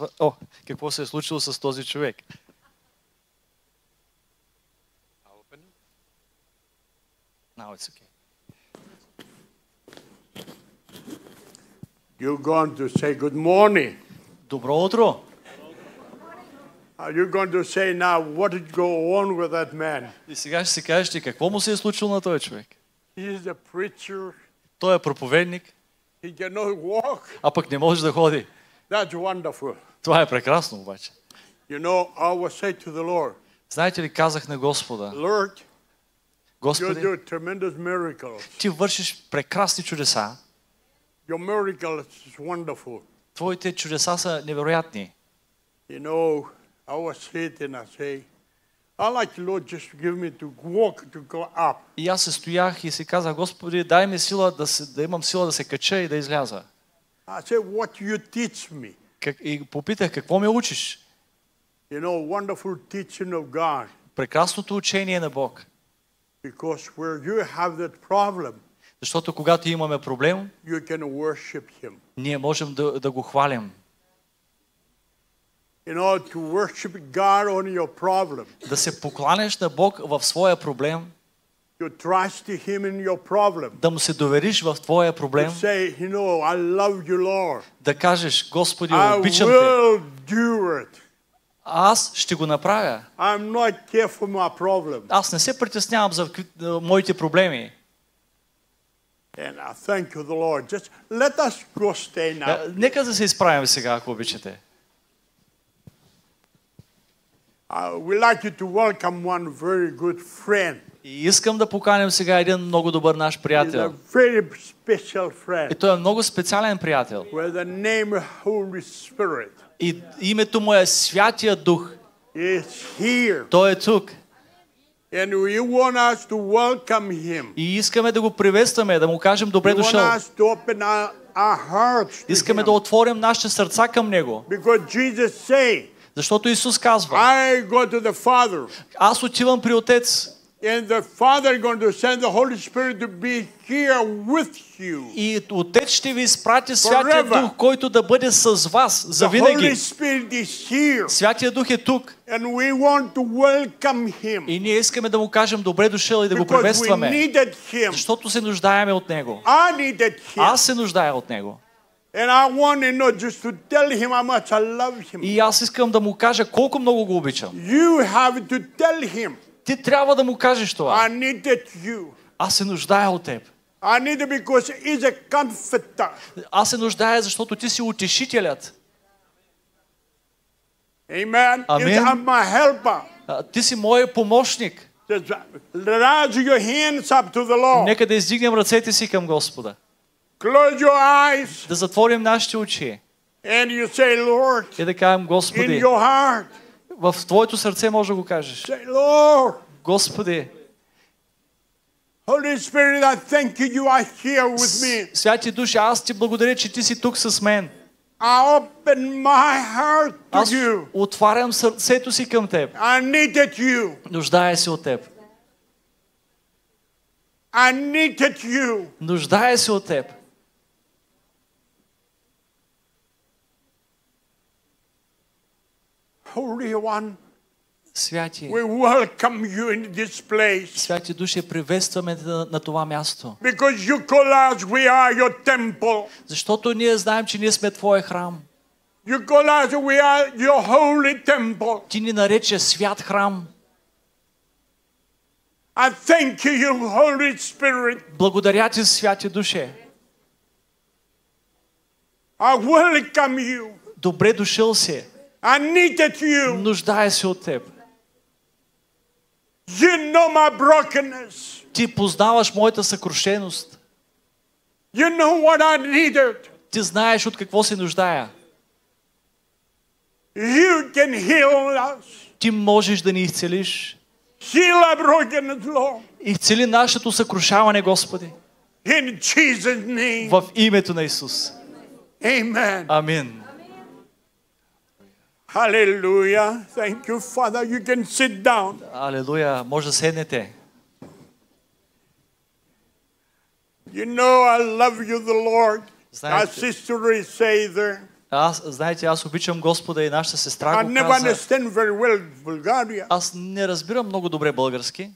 О, какво се е случило с този човек? Now it's okay. You're going to say good morning. Добро утро! Are you going to say now what did go on with that man? И сега ще си кажете какво му се е случило на този човек. He's a preacher. Той е проповедник, He cannot walk. а пък не може да ходи. That's wonderful. Това е прекрасно обаче. You know, I will say to the Lord, Знаете ли, казах на Господа, Lord, you Господи, do tremendous miracles. ти вършиш прекрасни чудеса. Your miracle is wonderful. Твоите чудеса са невероятни. You know, I was sitting, I say, I like Lord just give me to walk, to go up. И аз се стоях и си казах, Господи, дай ми сила да, се, да имам сила да се кача и да изляза. I said, what you teach me? Как, и попитах, какво ме учиш? You know, wonderful teaching of God. Прекрасното учение на Бог. Because where you have that problem, Защото когато имаме проблем, you can worship Him. ние можем да, да го хвалим. You know, to worship God on your problem, Да се покланяш на Бог в своя проблем, to trust Him in your problem. да му се довериш в твоя To проблем, say, you know, I love you, Lord. да кажеш, Господи, обичам те. will do it. Аз ще го направя. I'm not care for my problem. Аз не се притеснявам за моите проблеми. And I thank you, the Lord. Just let us go stay now. А, Нека да се изправим сега, ако обичате. Uh, we like friend. И искам да поканим сега един много добър наш приятел. И той е много специален приятел. И името му е Святия Дух. Той е тук. And we want us to welcome him. И искаме да го приветстваме, да му кажем добре We want дошъл. us to open our, our hearts to Искаме him. да отворим нашите сърца към него. Because Jesus say, Защото Исус казва, I go to the Father, аз отивам при Отец and the Father going to send the Holy Spirit to be here with you. и Отец ще ви изпрати Святия. Дух, който да бъде с вас за винаги. Святия Дух е тук and we want to welcome him и ние искаме да му кажем добре дошъл и да го because приветстваме, защото се нуждаеме от него. Аз се нуждая от него. And I want to know just to tell him how much I love him. И аз искам да му кажа колко много го обичам. You have to tell him, Ти трябва да му кажеш това. I needed you. Аз се нуждая от теб. I need it because he's a comforter. Аз се нуждая, защото ти си утешителят. Amen. Amen. I'm my helper. Ти си мой помощник. Just raise your hands up to the Lord. Нека да издигнем ръцете си към Господа. Close your eyes Да затворим нашите очи and you say, Lord, и да кажем, in Господи, your heart, в Твоето сърце може да го кажеш. say, Lord, Господи, Holy Spirit, I thank you, you are here with me. Святи Душа, аз ти благодаря, че ти си тук с мен. I open my heart to Аз you. отварям сърцето си към теб. I needed you. Нуждая се от теб. I needed you. Нуждая се от теб. Holy One, Святи, we welcome you in this place. Святи Душе, приветстваме на, на това място. Because you call us, we are your temple. Защото ние знаем, че ние сме Твоя храм. You call us, we are your holy temple. Ти ни нарече свят храм. I thank you, you Holy Spirit. Благодаря ти, Святи Душе. I welcome you. Добре дошъл си. I needed you. Нуждая се от теб. You know my brokenness. Ти познаваш моята съкрушеност. You know what I needed. Ти знаеш от какво се нуждая. You can heal us. Ти можеш да ни изцелиш. Heal our brokenness, Lord. Изцели нашето съкрушаване, Господи. In Jesus' name. В името на Исус. Amen. Амин. Hallelujah. Thank you, Father. You can sit down. Алелуя. Може да седнете. You know I love you, the Lord. Our Знаете, sister is say there. Аз, знаете, аз обичам Господа и нашата сестра I го never каза. understand very well Bulgaria. Аз не разбирам много добре български.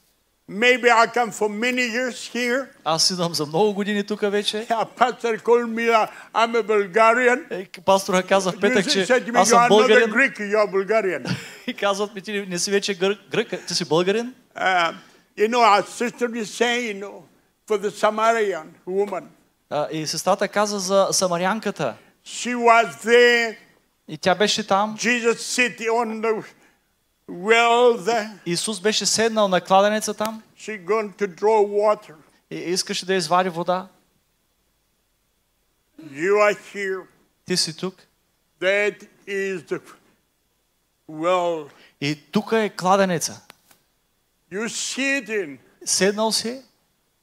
Maybe I come for many years here. Аз идвам за много години тук вече. Pastor called me, uh, I'm a Bulgarian. Е, Пастора каза в петък, че аз съм българин. Greek, you are Bulgarian. И казват ми, ти не си вече грък, ти си българин. Uh, you know, our sister is saying, you know, for the Samaritan woman. И сестрата каза за самарянката. She was there. И тя беше там. Jesus sitting on the well there. Исус беше седнал на кладенеца там She going to draw water. и искаше да извади вода. You are here. Ти си тук. That is the well. И тук е кладенеца. You sitting Седнал си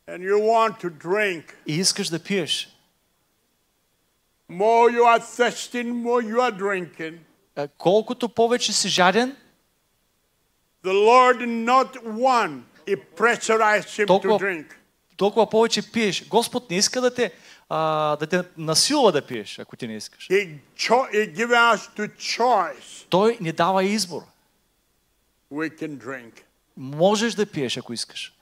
and you want to drink. и искаш да пиеш. More you are thirsting, more you are drinking. А, Колкото повече си жаден, The Lord not one he pressurized him to Толкова- drink. толкова повече пиеш. Господ не иска да те, а, да те насилва да пиеш, ако ти не искаш. He, cho- he given us to choice. Той ни дава избор. We can drink. Можеш да пиеш, ако искаш.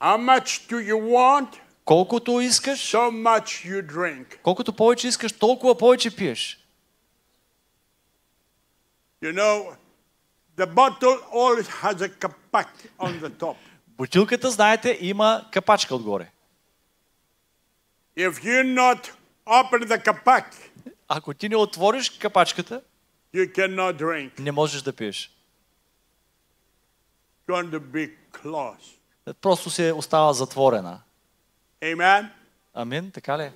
How much do you want? Колкото искаш, So much you drink. колкото повече искаш, толкова повече пиеш. You know, the bottle always has a kapak on the top. Бутилката, знаете, има капачка отгоре. If you not open the kapak, Ако ти не отвориш капачката, you cannot drink. не можеш да пиеш. Going to be closed. Просто се остава затворена. Amen. Амин, така ли? е?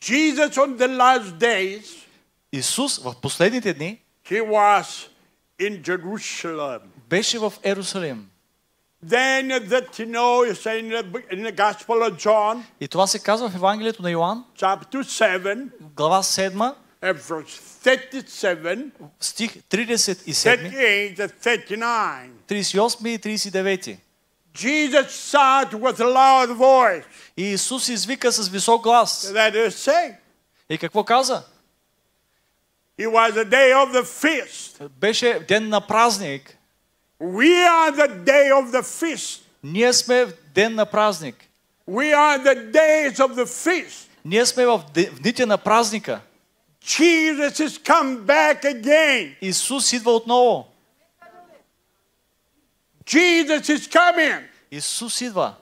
Jesus on the last days, Исус в последните дни he was in Jerusalem. беше в Ерусалим. Then that you know is in the, in the Gospel of John, И това се казва в Евангелието на Йоанн, chapter 7, глава 7, and verse 37, стих 37, 38, and 39. 38 и 39. Jesus said with a loud voice И Исус извика с висок глас. that is saying, И какво каза? it was the day of the feast. Беше ден на празник. We are the day of the feast. Ние сме в ден на празник. We are the days of the feast. Ние сме в де- в дните на празника. Jesus is come back again. Исус идва отново. Jesus is coming. Исус идва.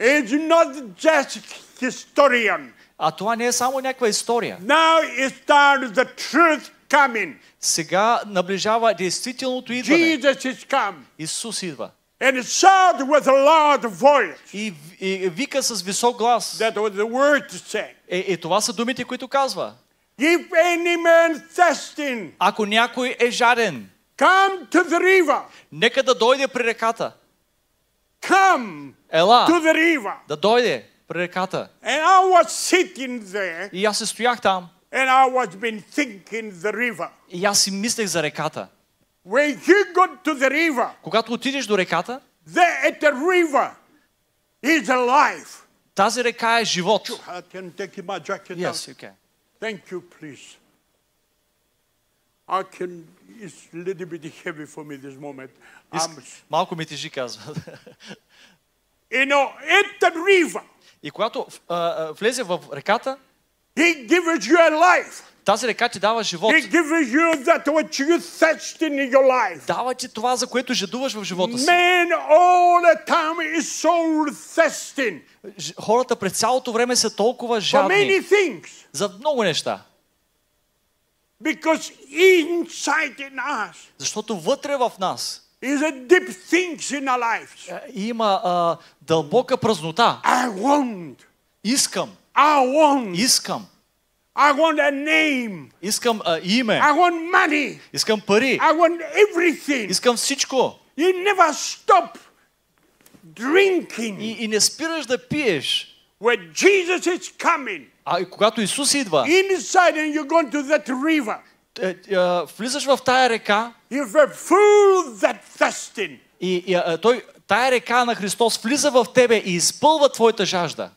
It's not just historian. А това не е само някаква история. Now it starts the truth coming. Сега наближава действителното идване. Jesus is come. Исус идва. And it with a loud voice. И, и вика с висок глас. That was the word to say. Е, е, това са думите, които казва. If any man thirsting, Ако някой е жаден, come to the river. нека да дойде при реката. Come Ела, to the river. да дойде при реката. And I was sitting there И аз се стоях там. and I was been thinking the river. И аз си мислех за реката. When you go to the river, Когато отидеш до реката, there at the river is a life. тази река е живот. I can take my jacket Yes, down. you can. Thank you, please. I can, it's a little bit heavy for me this moment. Иск- Um, Малко ми тежи, казва. you know, at the river, И когато а, а, влезе в реката, He gives you life. тази река ти дава живот. He gives you that what you thirst in your life. Дава ти това, за което жадуваш в живота си. Man all the time is so thirsting Хората през цялото време са толкова for жадни many things за много неща. because inside in us Защото вътре в нас is a deep things in our lives. а, има а, дълбока празнота. I want, Искам, I want, искам, I want a name. искам а, име, I want money. искам пари, I want everything. искам всичко. You never stop drinking. И, и не спираш да пиеш. When Jesus is coming А и когато Исус идва, inside and you're going to that river, е, е, Влизаш в тая река и, и а, той, тая река на Христос влиза в тебе и изпълва твоята жажда.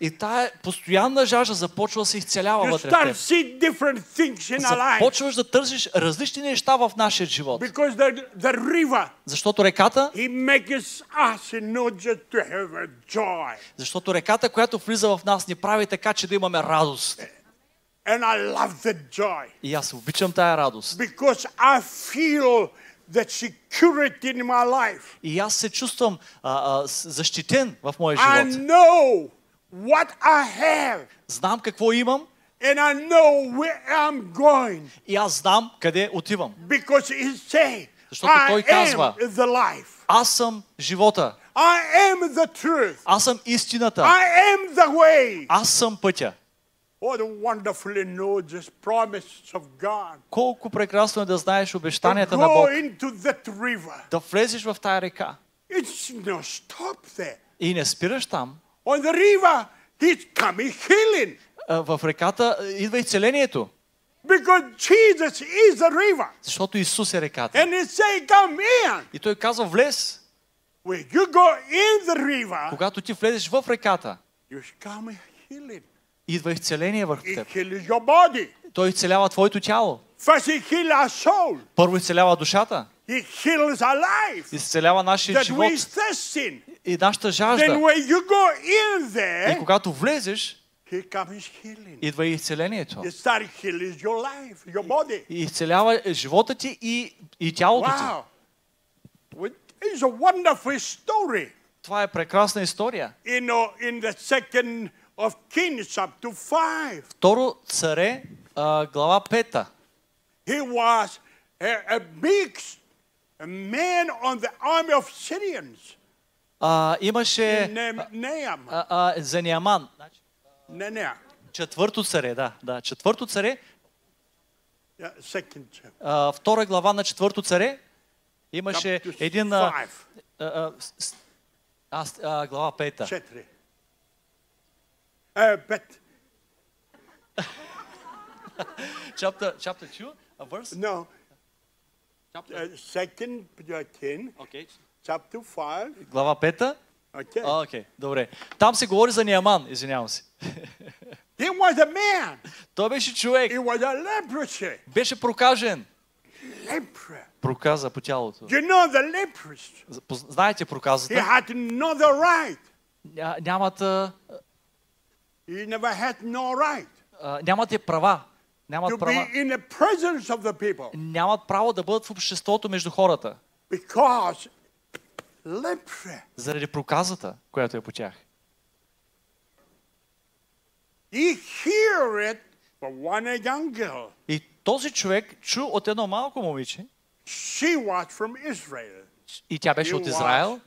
И тая постоянна жажда започва да се изцелява You вътре в теб. Започваш да търсиш различни неща в нашия живот. The, the river, Защото реката, защото реката, която влиза в нас, ни прави така, че да имаме радост. And I love the joy. И аз обичам тая радост. Because I feel the security in my life. И аз се чувствам а, а, защитен в моя I живот. know what I have. Знам какво имам And I know where I'm going. и аз знам къде отивам. Because he said, Защото I той am казва, the life. Аз съм живота. I am the truth. Аз съм истината. I am the way. Аз съм пътя. Колко прекрасно е да знаеш обещанията на Бог. Да влезеш в тая река. И не спираш там. В реката идва изцелението. Защото Исус е реката. И той казва, влез. Когато ти влезеш в реката. Идва изцеление върху теб. Той изцелява твоето тяло. Първо изцелява душата. Изцелява нашия живот и нашата жажда. И когато влезеш, идва и изцелението. И изцелява живота ти и, и тялото ти. Това е прекрасна история. You know, in the second of Kings, chapter 5, Второ царе, глава 5. he was a, a big man on the army of Syrians. А, имаше а, а, за Неаман. Значи, Nahum. Четвърто царе, да, да. Четвърто царе, а, втора глава на четвърто царе, имаше един... А, а, а, а, глава 5. четири. Uh, but Chapter, chapter 2, a verse? no, Chapter, uh, second uh, King, okay. chapter 5. Глава 5. Okay. А, Окей, добре. Там се говори за Неаман, извинявам се. He was a man. Той беше човек, He was a leprosy. беше прокажен. Leper. Проказа по тялото. You know the lepers. Знаете He проказата? had no the right. Ня- Нямат, He never had no right а, нямате права. Нямат права. in the presence of the people Нямат право да бъдат в обществото между хората. because. Заради проказата, която е по тях. He hear it from one young girl. И този човек чу от едно малко момиче, She was from Israel. и тя беше от Израел,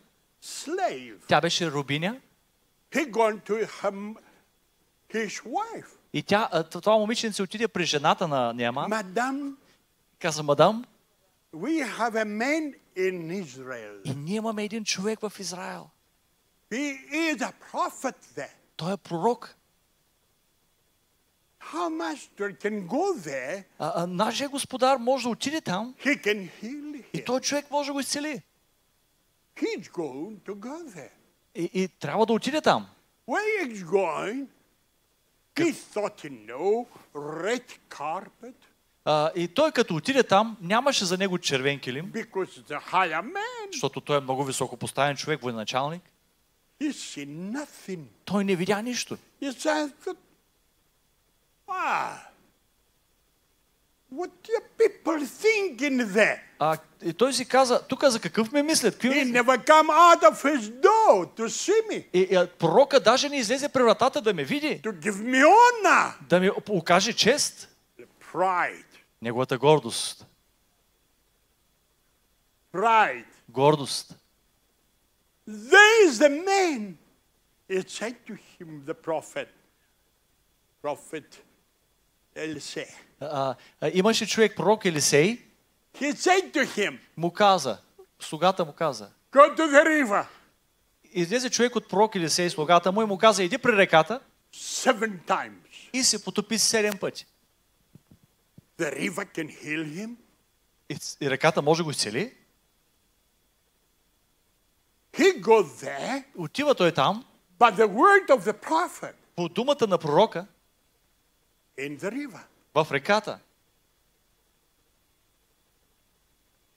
slave. тя беше рубиня, He gone to him, his wife. и тя, това момиченце отиде при жената на Неаман, Madam, каза, мадам, we have a man in Israel. и ние имаме един човек в Израел. He is a prophet there. Той е пророк. How master can go there? А, а, нашия господар може да отиде там He can heal и him. той човек може да го изцели. He's going to go there. И, и трябва да отиде там. Where he's going, he thought, know, red carpet А, и той като отиде там, нямаше за него червен килим, защото той е много високо поставен човек, военачалник. Той не видя нищо. Ah, what do people there? А, и той си каза, тук за какъв ме мислят? Какви He never come out of his door to see me, И, и, пророка даже не излезе при вратата да ме види, to give me honor. да ми окаже чест. Pride, Неговата гордост. pride. Гордост. There is the man. It said to him, the prophet, prophet Elisha. А, а, имаше човек, пророк Елисей, He said to him, му каза, слугата му каза, go to the river излезе човек от пророк Елисей, слугата му, и му каза, иди при реката seven times. и се потопи седем пъти. The river can heal him. И, и реката може да го изцели. He go there. Отива той там, But the word of the prophet По думата на пророка in the river. в реката.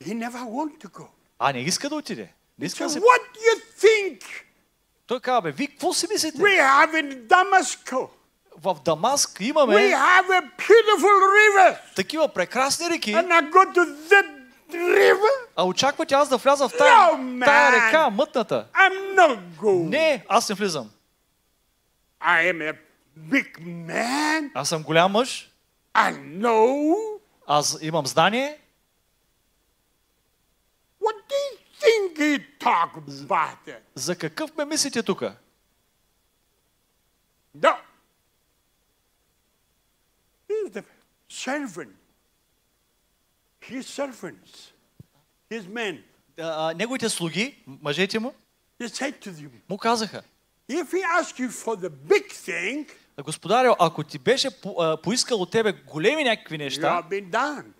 He never want to go. А не иска да отиде. Не иска So да се... what you think Той казва, бе, вие какво си мислите? we have in Damascus? В Дамаск We имаме have a beautiful river. такива прекрасни реки, And I go to that river? а очаквате аз да вляза в тая, No, тая река, мътната. I'm not going. Не, аз не влизам. I am a big man. Аз съм голям мъж, I know. аз имам знание. What do you think he talk about it? За какъв ме мислите тук? No. He's the servant. His servants, his men, А, а, неговите слуги, мъжете му, му казаха, if he asks you for the big thing, Господарю, ако ти беше поискал от тебе големи някакви неща,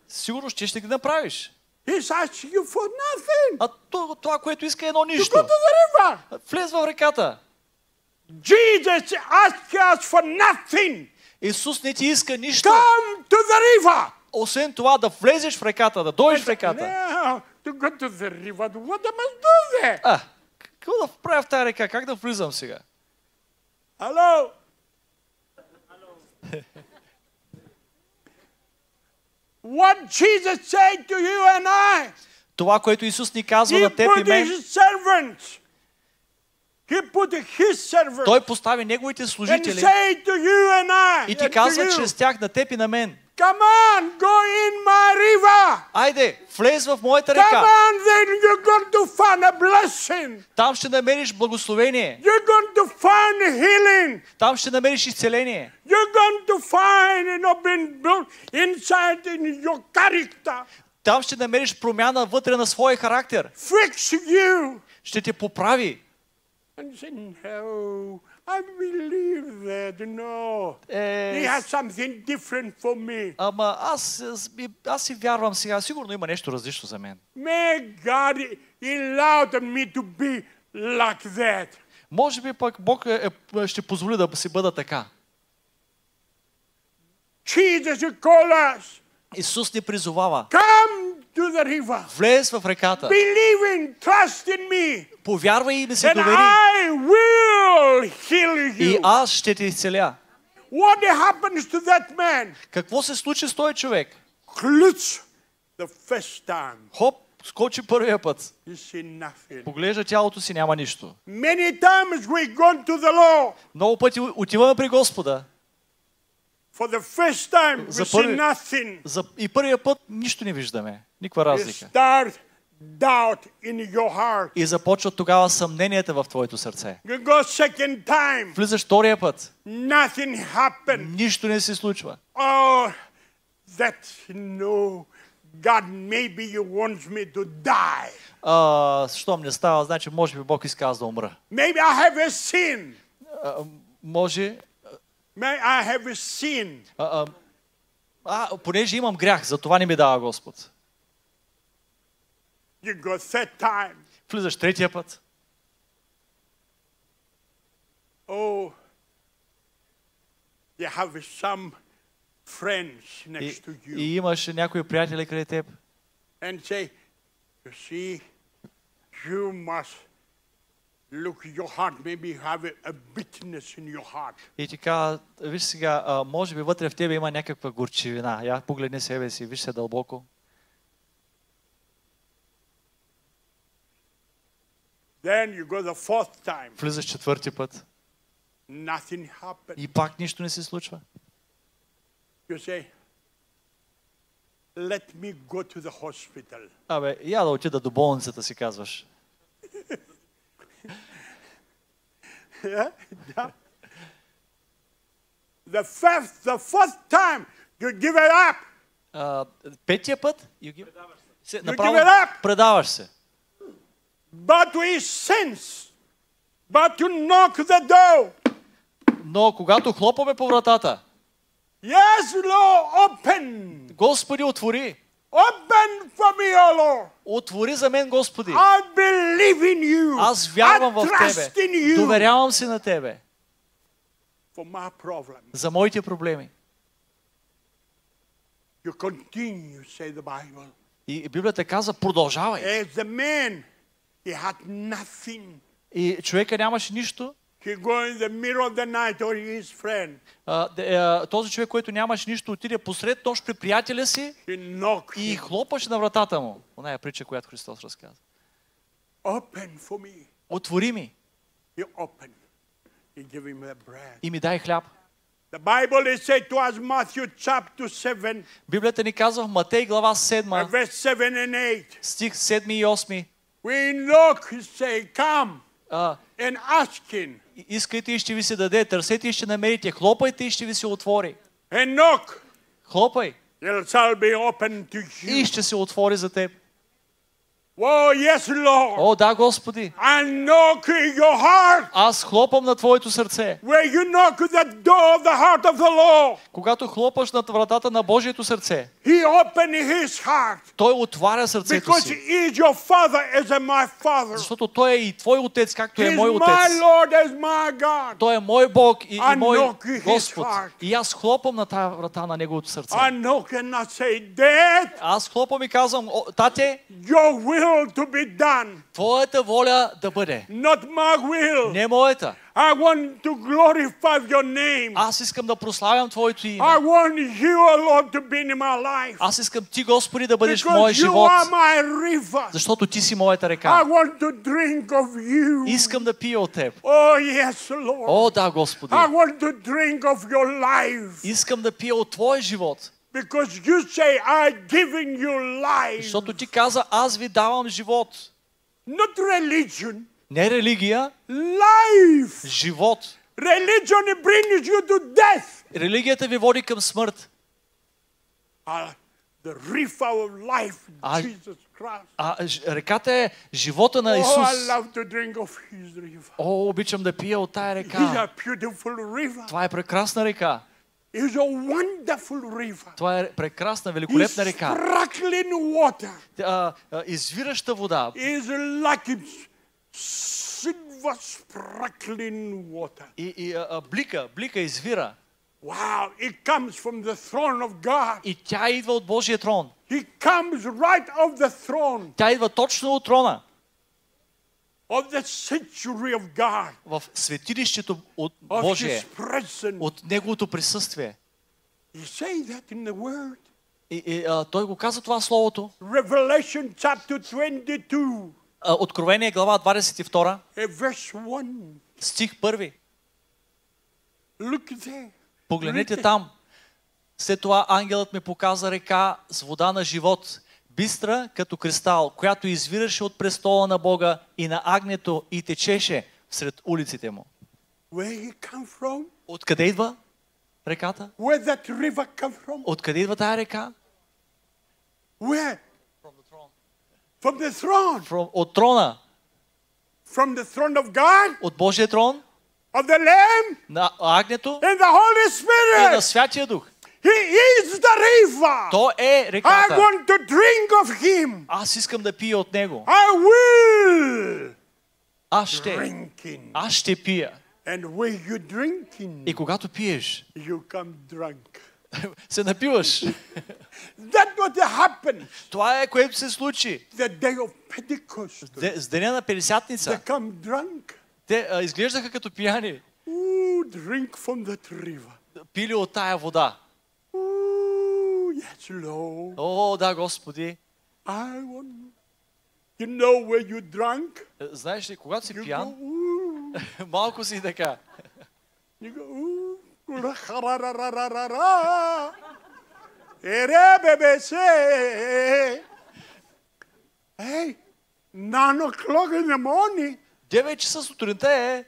сигурно ще ще ги направиш. He's asking you for nothing. А то, това, което иска е едно нищо. go to the river. Влез в реката. Jesus asks us for nothing. Исус не ти иска нищо. Come to the river. Освен това да влезеш в реката, да дойдеш в реката. Now, to go to the river, what am I do there? А, какво да правя в тази река? Как да влизам сега? Hello? what Jesus said to you and I, Това, което Исус ни казва на теб и мен, His servants, He put His servants Той постави Неговите and служители say to you and I, и ти казва чрез тях на теб и на мен. Come on, go in my river. Айде, влез в моята Come река. on, then you're going to find a blessing. Там ще намериш благословение. You're going to find healing. Там ще намериш изцеление. You're going to find, you know, being built inside in your character. Там ще намериш промяна вътре на своя характер. Fix you. Ще те поправи. And say, no, I believe that. No. He Е, has something different for me. ама аз, аз, аз си вярвам сега. Сигурно има нещо различно за мен. May God allow me to be like that. Може би пък Бог е, е, ще позволи да си бъда така. Jesus call us. Исус ни призовава. Come to the river. Влез в реката. Believe in, trust in me. Повярвай и ми се довери. I will heal И аз ще те изцеля. What happens to that man? Какво се случи с този човек? Klutz the first time. Хоп, скочи първия път. Поглежда тялото си, няма нищо. Many times we gone to the law. Много пъти отиваме при Господа. For the first time we see nothing. За, и първия път нищо не виждаме. Никаква разлика. start doubt in your heart. И започват тогава съмненията в твоето сърце. You go second time. Влизаш втория път. Nothing happened. Нищо не се случва. Oh, that no. God maybe you wants me to die. А, щом не става, значи може би Бог иска аз да умра. Maybe I have a sin. А, може... May I have a sin. А, а, а, понеже имам грях, за това не ми дава Господ. You go third time. Влизаш третия път. Oh, you have some friends И, next to you и имаш някои приятели край теб. and say, You see, you must look your heart. Maybe you have a, bitterness in your heart. И ти казва, виж сега, може би вътре в тебе има някаква горчивина. Я погледни себе си, виж се дълбоко. Then you go the fourth time. Влизаш четвърти път. Nothing happened. И пак нищо не се случва. You say, Let me go to the hospital. Абе, я да отида до болницата си, казваш. Yeah? The fifth, the fourth time, you give it up. А, петия път you give- се, give направо it up. предаваш се. But we sense, but to knock the door. Но когато хлопаме по вратата, Yes, Lord, open. Господи отвори, Open for me, O Lord. Отвори за мен, Господи. I believe in you. Аз вярвам I в Тебе. in you Доверявам се на Тебе. for my problem. За моите проблеми. You continue, say the Bible. И Библията каза, продължавай. As the man, he had nothing. И човека нямаше нищо. He go in the middle of the night or his friend. Де- а, Този човек, който нямаше нищо, отиде посред нощ при приятеля си и хлопаше на вратата му. Оная притча, която Христос разказа. Open for me. Отвори ми He opened. He gave him the bread. и ми дай хляб. The Bible is said to us, Matthew chapter 7, Библията ни казва в Матей глава 7, verse 7 and 8. стих 7 и 8. We knock, he say, come а, and. Искайте и ще ви се даде, търсете и ще намерите, хлопайте и ще ви се отвори. And knock, Хлопай it shall be open to и ще се отвори за теб. Oh, yes, Lord. О, да, Господи, I knock in your heart. аз хлопам на Твоето сърце. Where you knock at the door of the heart of the Lord, Когато хлопаш над вратата на Божието сърце, He opened His heart Той отваря сърцето because си. He is your Father as my Father. Защото Той е и Твой Отец, както е He's мой my Отец. Lord as my God. Той е мой Бог и, и I мой knock his Господ. heart. И аз хлопам на тази врата на Неговото сърце. I knock and I say, Dad, Аз хлопам и казвам, «О, тате, your will to be done, Твоята воля да бъде. not my will. Не моята. I want to glorify your name. Аз искам да прославям Твоето име. I want you, Lord, to be in my life. Аз искам Ти, Господи, да бъдеш в моя Because you живот. are my river. Защото Ти си моята I река. want to drink of you. Искам да пия от Теб. Oh, yes, Lord. О, да, Господи. I want to drink of your life. Искам да пия от Твоя живот. Because you say, I giving you life. Защото Ти каза, аз ви давам живот. Not religion, Не религия, life. живот. Religion brings you to death. Религията ви води към смърт. Ah, the river of life, I- Jesus Christ. А реката е живота на Oh, I Исус. love to drink of His river. О, обичам да пия от тая река. Това е прекрасна река. It's a wonderful river. Това е прекрасна, великолепна река. sparkling water. А, а, извираща вода. It's like silver sparkling water. И, и а, блика, блика извира. Wow, it comes from the throne of God. И тя идва от Божия трон. He comes right off the throne Тя идва точно от трона. of the sanctuary of God, В светилището от of Божие. От Неговото присъствие. You say that in the Word. И, и а, той го каза това словото. Revelation chapter 22, А, Откровение глава 22, eh, verse 1. стих 1. Look there. Погледнете там. След това ангелът ми показа река с вода на живот, бистра като кристал, която извираше от престола на Бога и на агнето и течеше сред улиците му. From? Откъде идва реката? From? Откъде идва тая река? Where? From the throne. From- От трона. From the throne of God, От Божия трон, of the Lamb, на агнето and the Holy и на Spirit. Святия Дух. He is the river. То е I реката. want to drink of him. Аз искам да пия от него. I will Аз ще. drinking. Аз ще пия. And when you drinking, И когато пиеш, you come drunk. се напиваш. That what happened Това е което се случи. the day of Pentecost. Де- С деня на They Пелесятница. come drunk. Те а, изглеждаха като пияни. Ooh, drink from that river. Пили от тая вода. Ooh, yes, Lord. О, да, Господи. I want. You know where you drank? Е, Знаеш ли, когато си You go, пиян, ooh. малко си така. You go, ooh. Ra-ra-ra-ra-ra-ra. Ere-be-be-se. Hey, nine o'clock in the morning, 9 часа сутринта е.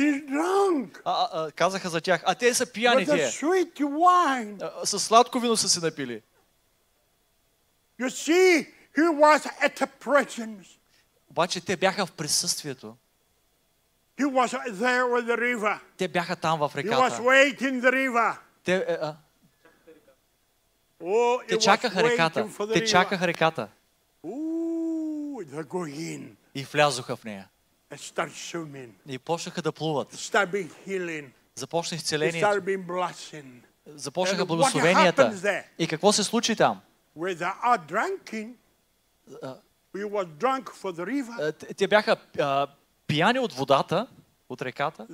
He's drunk А, а, а, казаха за тях. А те са пияни with тия. sweet wine. А, С сладко вино са се напили. You see, he was at the presence. Обаче те бяха в присъствието. He was there with the river. Те бяха там в He was реката. waiting the river. Те, е, а, Oh, Те was чакаха реката. waiting for the Те river. чакаха реката. Ooh, in И влязоха в нея. И почнаха да плуват. Започна изцелението. Започнаха благословенията. И какво се случи там? Е, те- бяха пияни от водата, от реката,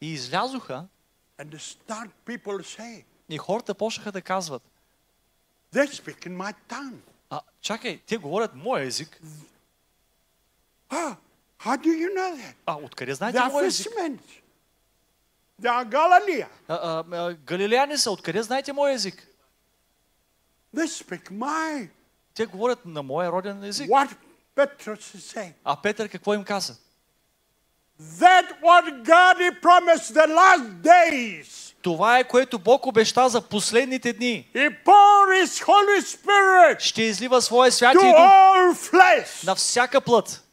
и излязоха и хората почнаха да казват, а, чакай, те говорят моя език. Ah, how do you know that? А, откъде знаете моя език? fishermen. They are Galilee. А, а, а, галилеяни са, откъде знаете моя език? They speak my. Те говорят на моя роден език. What Petrus is saying. А Петър какво им каза? That what God promised the last days. Това е което Бог обеща за последните дни. Ще излива своя святи дух на всяка плът.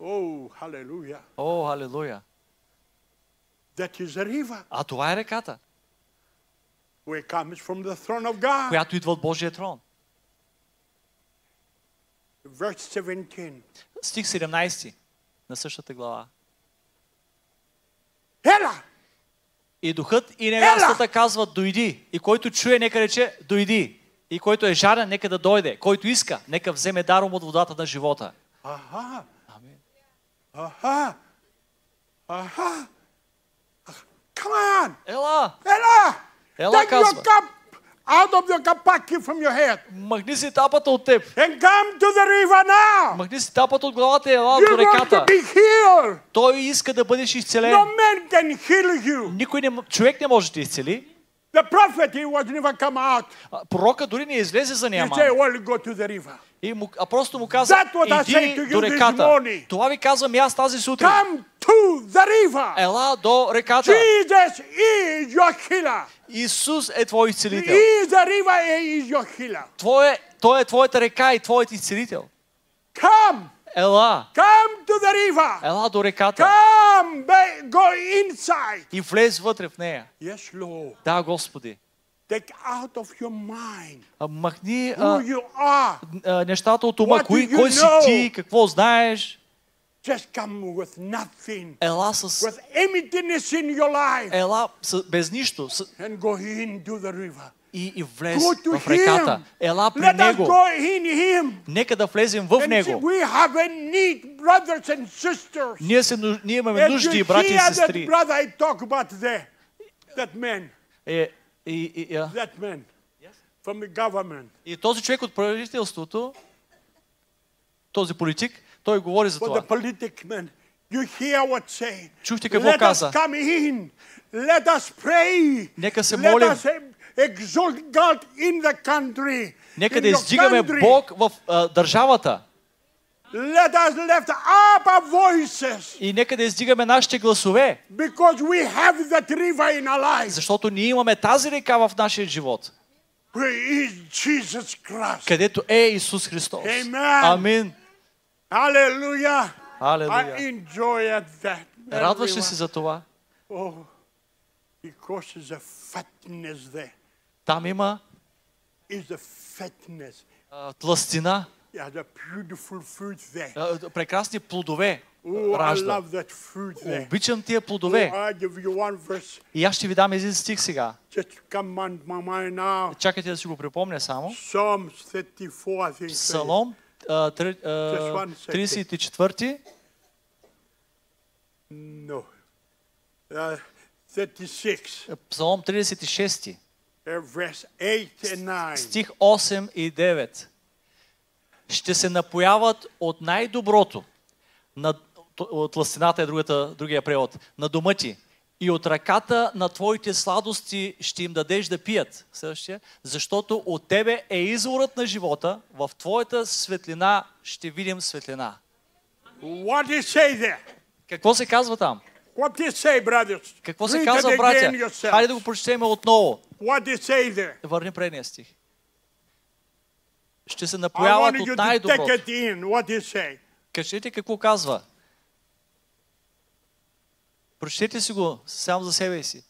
Oh, hallelujah. О, халелуя! That is a river А това е реката, where comes from the throne of God. която идва от Божия трон. Verse 17. Стих 17 на същата глава. Ела! И духът и невястата казват, дойди. И който чуе, нека рече, дойди. И който е жаден, нека да дойде. Който иска, нека вземе даром от водата на живота. Aha. Aha. Aha. Come on. Ела! Ella. Ела Take your казва. cup out of your kapaki from your head Махни си тапата от теб. and come to the river now. Махни си тапата от главата и ела до want реката. to be healed. Той иска да бъдеш изцелен. No man can heal you. Никой не, човек не може да те изцели. The prophet, he was never come out. Пророка дори не излезе за He нея. say, well, go to the river. И му, а просто му каза, иди до реката. Това ви казвам и аз тази сутрин. Come to the river. Ела до реката. Jesus is your healer. Исус е твой изцелител. He is the river, he is your healer. Твое, той е твоята река и твоят изцелител. Come, Ела, come to the river. ела до реката Come, go inside. и влез вътре в нея. Yes, Lord. Да, Господи. Take out of your mind А, Махни who а, you are. а, нещата от ума. Кой, кой си ти? Какво знаеш? Just come with nothing, Ела с... with emptiness in your life, Ела с, без нищо. С, and go into the river. И, и влез в реката. Ела при Let Него. Нека да влезем в Него. need. Ние, се, ние имаме нужди, брати и сестри. brother Е, и, този човек от правителството, този политик, той говори за това. Чухте какво каза. Нека се молим. Exalt God in the country. Нека да издигаме. Бог в а, държавата Let us lift up our voices и нека да издигаме нашите гласове, because we have that river in our lives. защото ние имаме тази река в нашия живот, Where is Jesus Christ? където е Исус Христос. Amen. Амин. Алелуя. that Радваш ли се за това? Oh, because there's a fatness there. Там има Is the fatness. а, тлъстина, Yeah, the beautiful fruit there. а, прекрасни плодове Oh, ражда. Обичам тия Oh, плодове. И аз ще ви дам един стих сега. Чакайте да си го припомня само. Psalms 34, I think. Псалом а, три- а, Just one second. 34, No. Uh, 36, Псалом 36, verse 8 and 9. стих 8 и 9. Ще се напояват от най-доброто, на, от ластината е другата, другия превод, на дома ти. И от ръката на твоите сладости ще им дадеш да пият. Следващия. Защото от тебе е изворът на живота, в твоята светлина ще видим светлина. Какво се казва там? What did say, brothers? Какво се казва, братя? Хайде да го прочетем отново. What did say there? Върни предния стих. Ще се напояват от най-доброто. Кажете какво казва. Прочетете си го сам за себе си.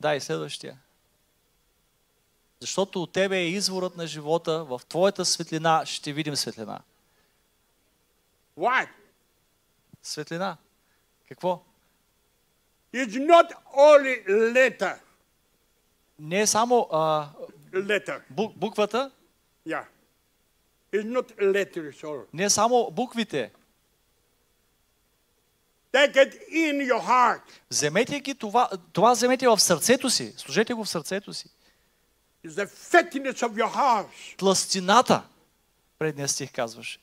Дай следващия. Защото от тебе е изворът на живота, в твоята светлина ще видим светлина. What? Светлина. Какво? It's not only letter. Не е само а, Letter. бу- буквата, Yeah. It's not letters all. не е само буквите. Take it in your heart. Вземете ги това, това вземете в сърцето си. Служете го в сърцето си. It's the fatness of your house. Тластината, предния стих казваше.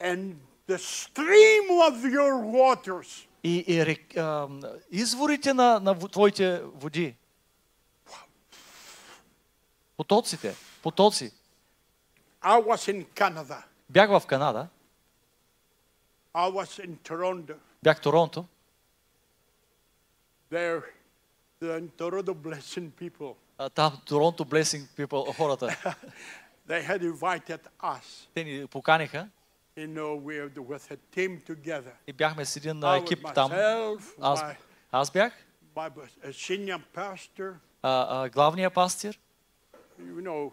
And the stream of your waters. И, и рек, а, изворите на, на во- твоите води. Потоците, потоци. I was in Canada. Бях в Канада, I was in Toronto. бях в Торонто. There, the Toronto blessing people. А, Там Торонто Blessing People, хората, They had invited us. те ни поканиха You know, we were with a team together. и бяхме с един екип там. Аз, аз бях главния пастир, you know,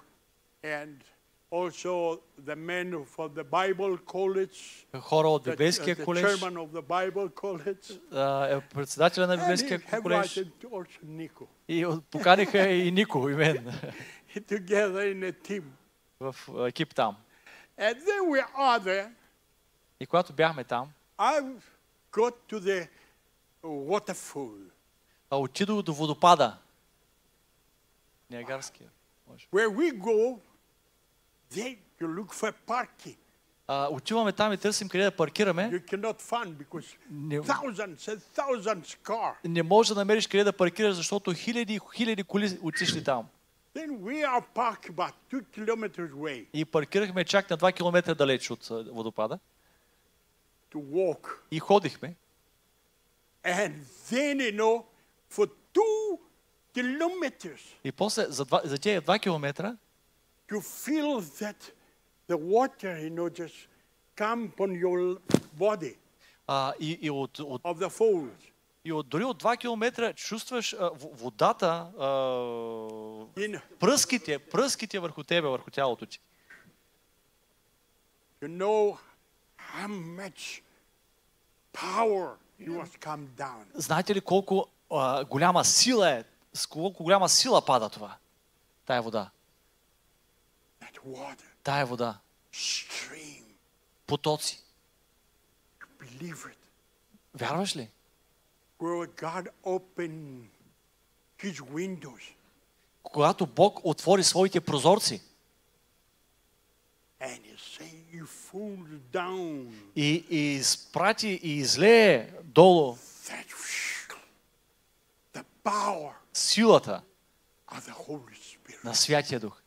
and also the men from the Bible college, хора от библейския the колеж, chairman of the Bible college, а, е председателя на библейския колеж и поканиха и Нико и мен together in a team. в екип там. And then we are there. И когато бяхме там, I got to the waterfall а, отидох до водопада. Ниагарския. може. where we go. You look for parking. А, отиваме там и търсим къде да паркираме. You cannot find because Не, thousands and thousands car. не можеш да намериш къде да паркираш, защото хиляди и хиляди коли отишли там. Then we are parked about two kilometers away И паркирахме чак на 2 км далеч от а, водопада. to walk. И ходихме. And then, you know, for two kilometers, И после за, два, за тези 2 км you feel that the water, you know, just come on your body а, и, и, от, от, of the falls. И от, дори от 2 км чувстваш а, водата, а, You пръските, пръските върху тебе, върху тялото ти. you know how much power he was come down. Знаете ли колко а, голяма сила е, с колко голяма сила пада това? Тая вода. That water Тая вода. stream. Потоци. You believe it. Вярваш ли? Where God opened his windows Когато Бог отвори своите прозорци and he say you falls down. и, и изпрати и излее долу That the power силата of the Holy Spirit. на Святия Дух.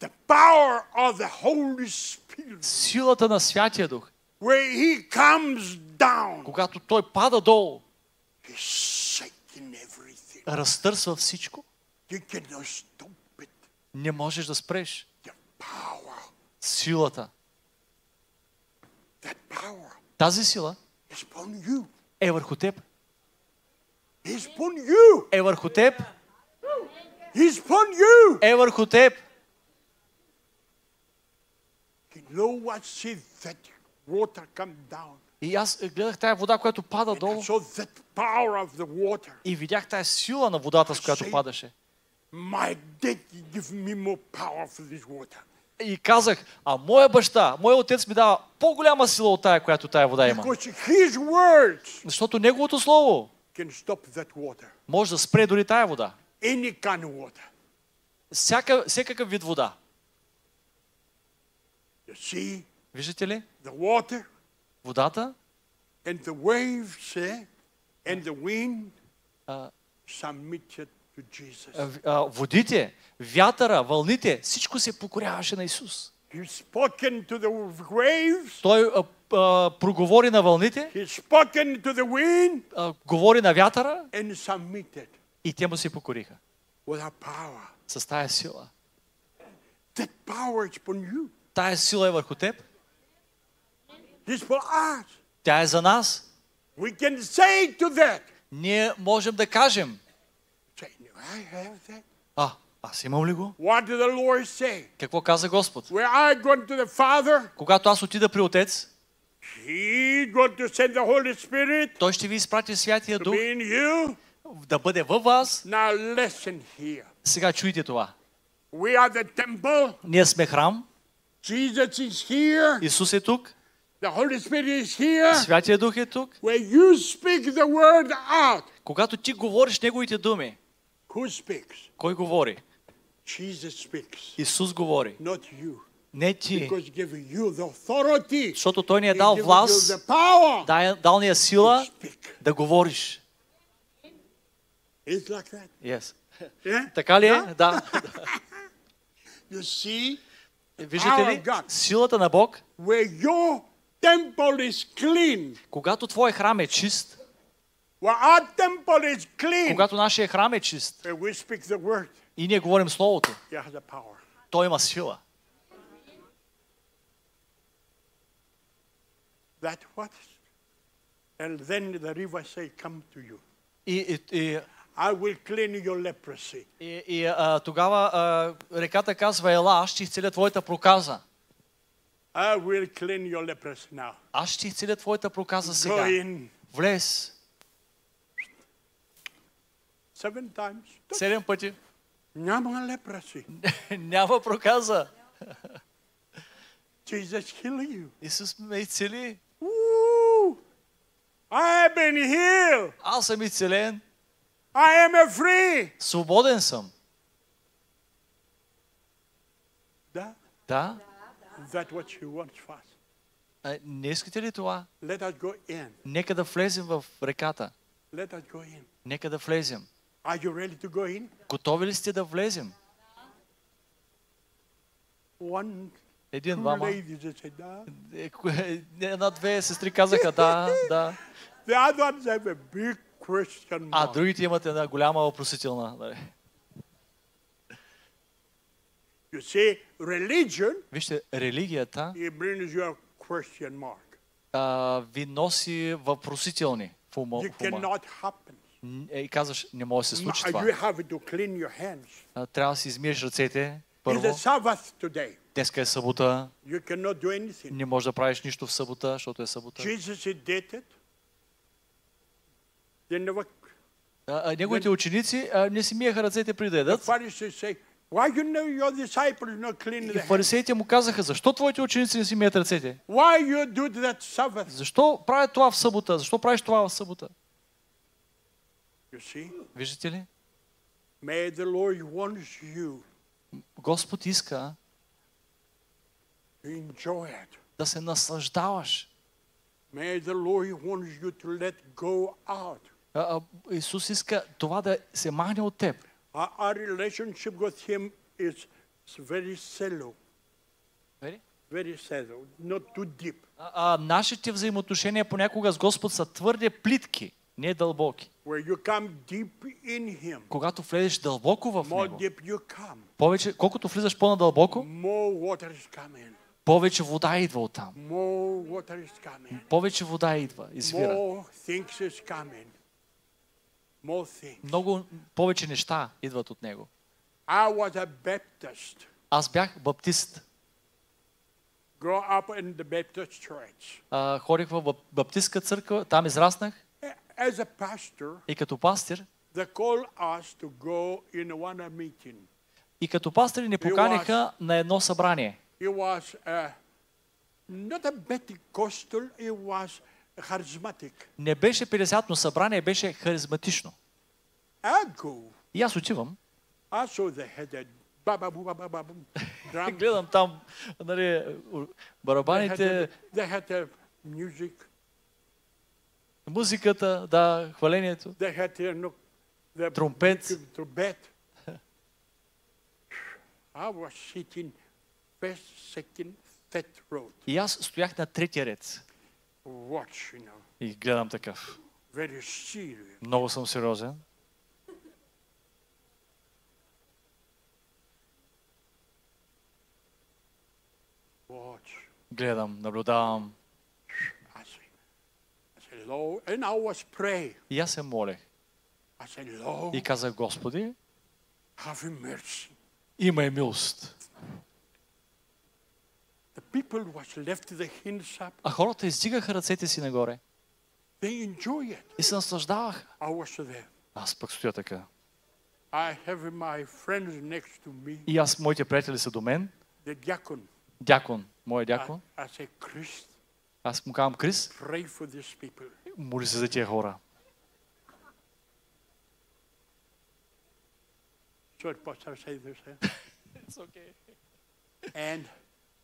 The power of the Holy Spirit. Силата на Святия Дух. Where he comes down, Когато Той пада долу, разтърсва всичко, не можеш да спреш. Силата. Тази сила е върху теб. Е върху теб. Е върху теб. You know what? See that water come down. И аз гледах тая вода, която пада долу и видях тая сила на водата, с която падаше. И казах, а моя баща, моя отец ми дава по-голяма сила от тая, която тая вода има. Защото неговото слово може да спре дори тая вода. Всяка, всякакъв вид вода. You see Виждате ли? Водата and the waves and the wind а, submitted to Jesus. а, в- а, водите, вятъра, вълните, всичко се покоряваше на Исус. He spoken to the waves. Той а, а, проговори на вълните, He spoken to the wind а, говори на вятъра and submitted и те му се покориха. with a power. С тая сила. That power is upon you. Тая сила е върху теб. It's for us. Тя е за нас. We can say to that, Ние можем да кажем, I have that. А, аз имам ли го? What did the Lord say? Какво каза Господ? Where I go to the Father, Когато аз отида при Отец, He's going to send the Holy Spirit Той ще ви изпрати Святия to Дух be in you. да бъде във вас. Now listen here. Сега чуйте това. We are the temple. Ние сме храм, Jesus is here. Исус е тук, The Holy Spirit is here. Святия Дух е тук. Where you speak the word out, Когато ти говориш Неговите думи, who speaks? кой говори? Jesus speaks, Исус говори. not you. Не ти. Защото Той ни е дал власт, дал ни е сила да говориш. Yes. Yeah? Така ли е? Да. Виждате ли? Силата на Бог, temple is clean, когато твой храм е чист, where our temple is clean, когато нашия храм е чист where we speak the word, и ние говорим Словото, He has the power. той има сила. That what? And then the river say, come to you. И, и, и, I will clean your leprosy. и, и а, тогава а, реката казва, ела, аз ще изцеля твоята проказа. I will clean your leprosy now. Аз ще изцеля твоята проказа Go сега. in Влез. seven times. Седем пъти. Няма leprosy. Няма проказа. Jesus heal you. Исус ме изцели. I have been healed. Аз съм изцелен. I am free. Свободен съм. Да, Да. That what she wants for us. А, не искате ли това? Let us go in. Нека да влезем в реката. Let us go in. Нека да влезем. Are you ready to go in? Готови ли сте да влезем? One, Един, двама. Е, кое- Една-две сестри казаха да, да. The other ones have a big question А другите имат една голяма въпросителна. You see, religion, Вижте, религията it brings you a question mark. а, ви носи въпросителни в ума. It В ума. cannot happen. Н- е, И казваш, не може да се случи това. have to clean your hands. А, Трябва да си измиеш ръцете It's първо. a Sabbath today. Днеска е събота. You cannot do anything. Не можеш да правиш нищо в събота, защото е събота. Jesus he did it. They never. А, а, неговите ученици а, не си миеха ръцете преди да The ядат. Pharisees say, "Why you know your disciples not clean И фарисеите му казаха, защо твоите ученици не си мият ръцете? Why you do that Sabbath?" Защо правят това в събота? Защо правиш това в събота? Виждате ли? Господ иска да се наслаждаваш. Исус иска това да се махне от теб. Our, our relationship with Him is very shallow, very shallow, not too deep. А, а, нашите взаимоотношения понякога с Господ са твърде плитки, не дълбоки. Where you come deep in Him, Когато влезеш дълбоко в more Него, deep you come, повече, колкото влизаш по-надълбоко, more water is coming. повече вода идва is coming. Повече вода идва, извира. More things is coming. More things. Много повече неща идват от Него. Аз бях баптист. Ходих в бап- баптистска църква, там израснах pastor, и като пастир. И като пастири ни поканиха на едно събрание. It was uh, not a Pentecostal, it was Не беше 50-но събрание, беше харизматично. И аз отивам. Гледам там нали, барабаните, музиката, да, хвалението. Row. И аз стоях на третия ред. Watch, you know, И гледам такъв. Много съм сериозен. Watch. Гледам, наблюдавам. I say, I. И аз се молех. И казах, Господи. Имай милост. The people was left the hands up. А хората издигаха ръцете си нагоре и се наслаждаваха. Аз пък стоя така. И аз, моите приятели са до мен. Дякон, моя I, дякон. Chris, Аз му казвам, Крис, моли се за тия хора. Sorry, Pastor, say this. eh? And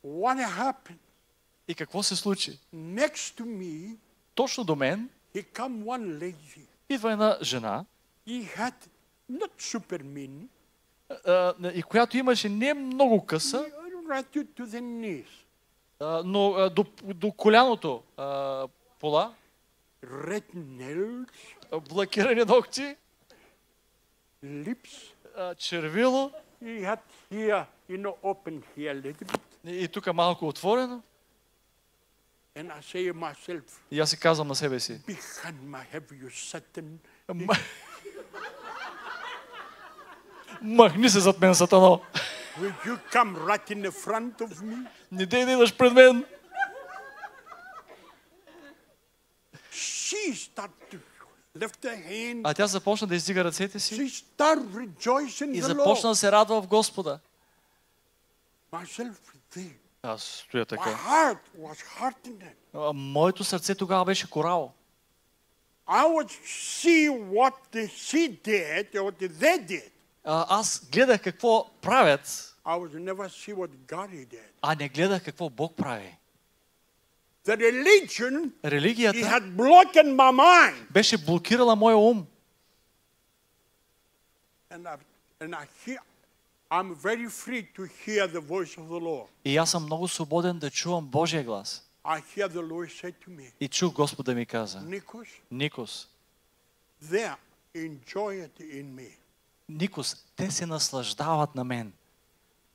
what happened? И какво се случи? Next to me, Точно до мен he come one lady. идва една жена, He had not super mean, а, и която имаше не много къса, right to, the knees, а, но а, до, до коляното а, пола, red nails, а, блакирани ногти, lips. червило He had here, you know, open here a little bit. И, и тук малко отворено. И аз си казвам на себе си, Махни се зад мен, сатано. Right? Не дей да идваш пред мен. А тя започна да издига ръцете си и започна да се радва в Господа. Аз стоя така. Моето сърце тогава беше корало. Did. А, Аз гледах какво правят, а не гледах какво Бог прави. Religion, Религията беше блокирала моя ум. And I, and I hear, I'm very free to hear the voice of the Lord. И аз съм много свободен да чувам Божия глас. I hear the Lord say to me, И чух Господа ми каза, Nikos, Никос, there, enjoy it in me. Никос, те се наслаждават на мен.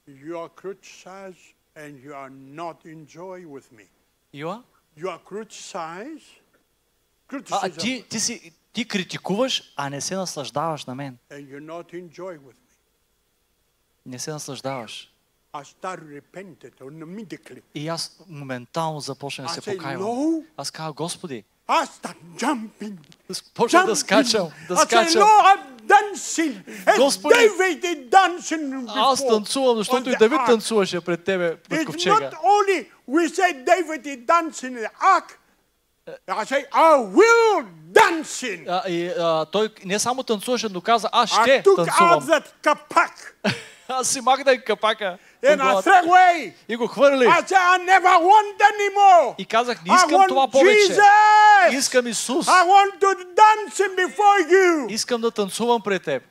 You are criticized and you are not enjoy with me. Йоа? You are criticized, А, а criticism, ти, ти, си, ти критикуваш, а не се наслаждаваш на мен. and you're not enjoy with me. Не се наслаждаваш. И аз моментално започнах да се покайвам. Lord, Аз казах, Господи, jumping. почнах да скачам, да say, скачам. As Господи, Аз танцувам, защото и Давид танцуваше пред тебе, пред ковчега. I say, I will dancing. А, и, а, той не само танцуваше, но каза, аз ще танцувам. Аз си махнах капака от and I главата threw away. и го хвърлих. I say, I never want anymore. И казах, не I искам това повече. Jesus. Искам Исус. I want to dance before you. Искам да танцувам пред теб.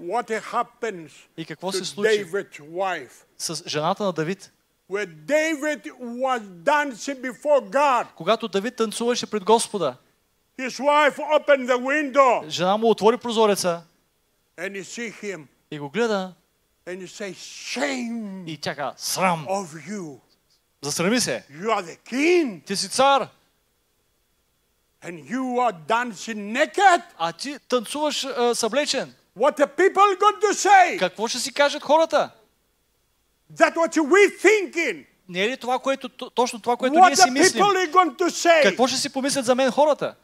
What happens И какво се случи David's wife? с жената на Давид? Where David was dancing before God, Когато Давид танцуваше пред Господа, his wife opened the window жена му отвори прозореца and see him и го гледа and he say, shame и тя каза, срам, of you. засрами се. You are the king Ти си цар, and you are dancing naked. а ти танцуваш а, съблечен. What the people going to say? Какво ще си кажат хората? That what we thinking. Не е ли това, което, точно това, което What ние си мислим? people are going to say. Какво ще си помислят за мен хората?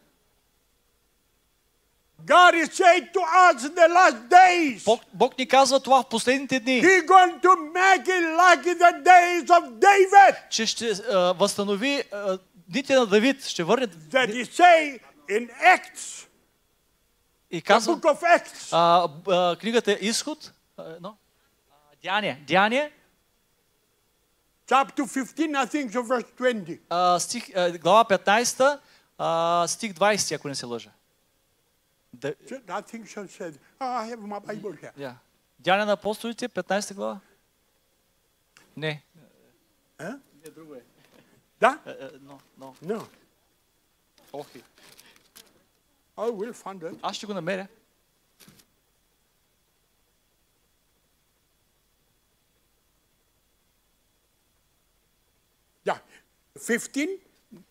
God is saying to us in the last days. Бог, Бог ни казва това в последните дни, He's going to make it like in the days of David. че ще а, възстанови а, дните на Давид, ще върне That he say in Acts, и the казва book of Acts, а, а, книгата Изход, едно, а, Деяние, Деяние, chapter 15, I think, so verse 20. а, стих, а, глава 15, а, стих 20, ако не се лъжа. Да, I think so said. Oh, I have my Bible here. yeah. Деяния на апостолите, 15 глава? Не. Huh? Не, друго е. Да? Е, е, но, но. No. Охи. I will find it. Аз ще го намеря. Yeah. 15,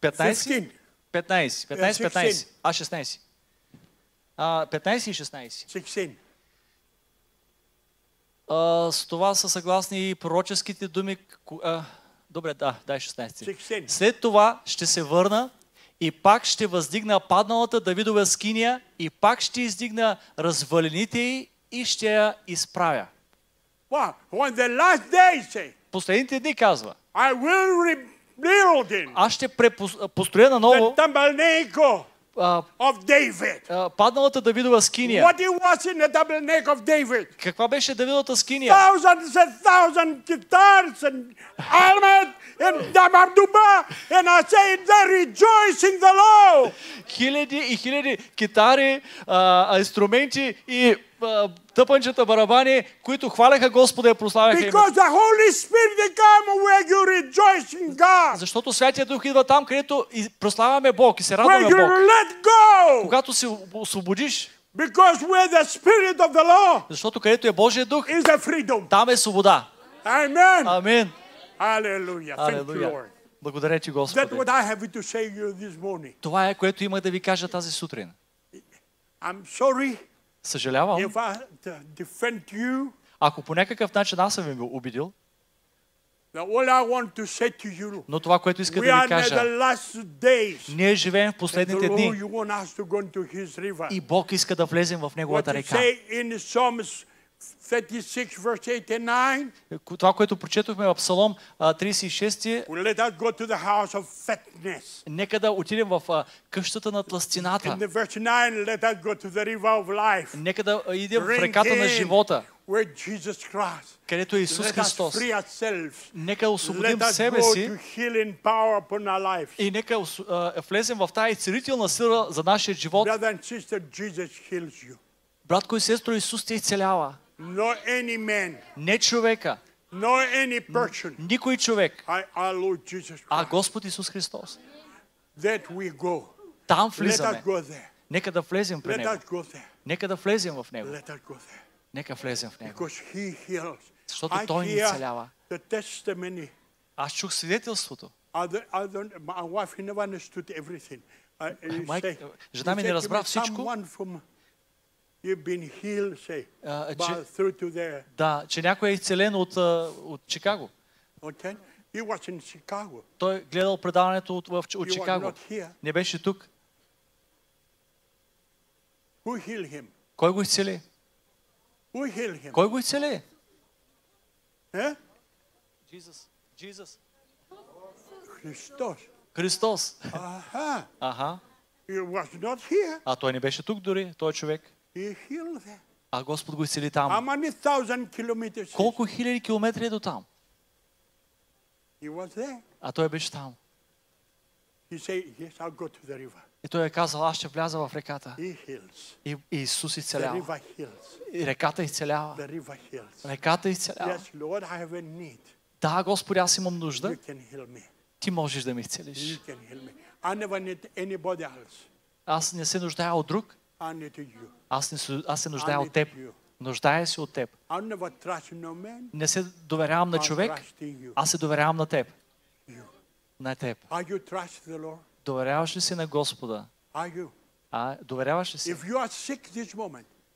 15? 15, 15, 15, 16. 15. А, 16. А, 15 и 16. 16. А, с това са съгласни и пророческите думи. А, добре, да, дай 16. 16. След това ще се върна и пак ще въздигна падналата Давидова скиния и пак ще издигна развалините й и ще я изправя. Wow. Say, Последните дни казва, аз ще препос- построя наново the tabernacle а, of David. а, падналата Давидова скиния. What it was in the tabernacle of David. Каква беше Давидовата скиния? Thousands and thousands guitars and helmet and dabarduba. And I say they rejoice in the Lord. Хиляди и хиляди китари, а, а, инструменти и а, тъпанчета барабани, които хваляха Господа и прославяха. Because the Holy Spirit they come where you rejoice in God. Защото Святия Дух идва там, където прославяме Бог и се Where радваме you Бог. let go. Когато се освободиш, Because where the Spirit of the Lord защото където е Божия Дух, is the freedom. там е свобода. Amen. Амин. Hallelujah. Thank you, Алелуя. Lord. Благодаря ти, Господи. what I have to say you this morning. Това е, което имах да ви кажа тази сутрин. I'm sorry Съжалявам, ако по някакъв начин аз съм ви обидил, to you, но това, което иска да ви кажа, ние живеем в последните дни. И Бог иска да влезем в Неговата река. Say in Psalms 36, verse 8 and 9? Това, което прочетохме в Псалом а, 36, Well, let us go to the house of fatness. нека да отидем в къщата на тластината. the verse 9, let us go to the river of life. Нека да идем в реката на живота, където е Исус Христос. Нека освободим себе си и нека влезем в тази изцелителна сила за нашия живот. Братко и сестро, Исус те изцелява. No any man, Не човека, no any person. никой човек, I, our Lord Jesus а. Господ Исус Христос. That we go. Там Let us влизаме. go there. Нека да влезем при Него. Нека да влезем в Него. Нека влезем в Него. Защото Той ни изцелява. Аз чух свидетелството. Жена ми не разбра всичко. You've been healed, say, А, by, че- through to there. Да, че някой е изцелен от, от Чикаго. Okay? He was in Chicago. Той гледал предаването от, в, от Чикаго. not here. Не беше тук. Who healed him? Кой го изцели? Who healed him? Кой го изцели? Eh? Jesus. Jesus. Christos. Христос. Aha. Аха. He was not here. А той не беше тук дори, той човек. А Господ го изцели там. Колко хиляди километри е до там? А той беше там. И той е казал, аз ще вляза в реката. И, Исус изцелява. И реката изцелява. Реката изцелява. Да, Господи, аз имам нужда. Ти можеш да ме You изцелиш. Аз не се нуждая от друг. Аз, не, аз се нуждая от теб. Нуждая се от теб. Не се доверявам на човек, аз се доверявам на теб. На теб. Доверяваш ли си на Господа? А, доверяваш ли си?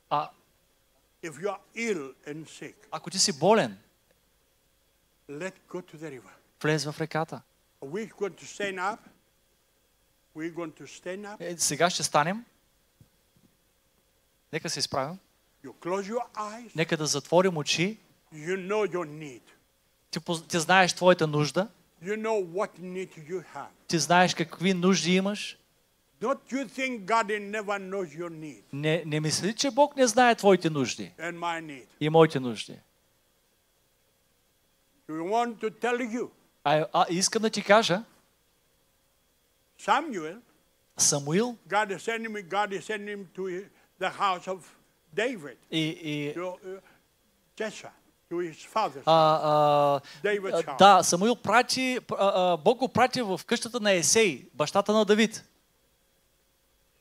А, ако ти си болен, влез в реката. Е, сега ще станем. Нека се изправим. Нека да затворим очи. Ти, ти знаеш твоята нужда. Ти знаеш какви нужди имаш. Не, не мисли, че Бог не знае твоите нужди и моите нужди. А, а искам да ти кажа, Samuel, Самуил The house of David, и, и to uh, Jesse, to his father's а, а, да, Самуил прати, а, а, Бог го прати в къщата на Есей, бащата на Давид.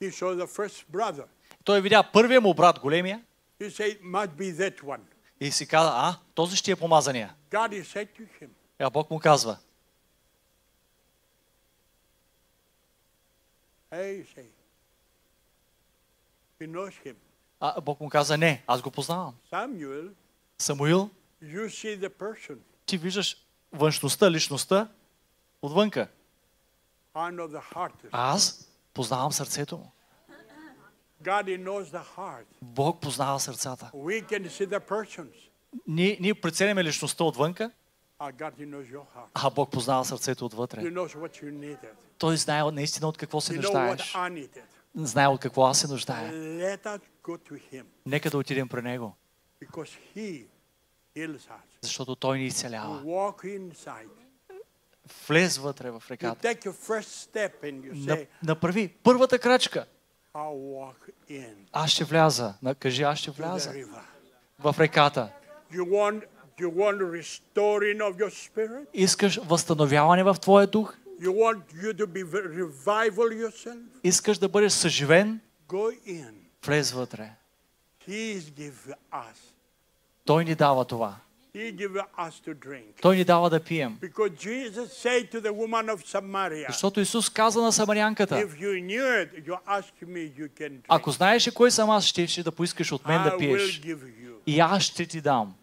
He saw the first brother. Той видя първия му брат, големия, He said, must be that one. и си каза, а, този ще е помазания. God he said to him, А Бог му казва, hey, say. А Бог му каза, не, аз го познавам. Самуил, ти виждаш външността, личността отвънка. Аз познавам сърцето му. Бог познава сърцата. Ние, ние преценяме личността отвънка, а Бог познава сърцето отвътре. Той знае наистина от какво се нуждаеш. Знае от какво аз се нуждая. Нека да отидем при Него, защото Той ни изцелява. Влез вътре в реката. Направи първата крачка. Аз ще вляза. Кажи, аз ще вляза в реката. Искаш възстановяване в твоя дух? You want you to be revival yourself? Искаш да бъдеш съживен? Go in. Влез вътре. He's given us. Той ни дава това. He given us to drink. Той ни дава да пием. Because Jesus said to the woman of Samaria, Защото Исус каза на самарянката, if you knew it, you ask me, you can drink. ако знаеше кой съм аз, ще, ще да поискаш от мен I да пиеш. give. И аз ще ти дам.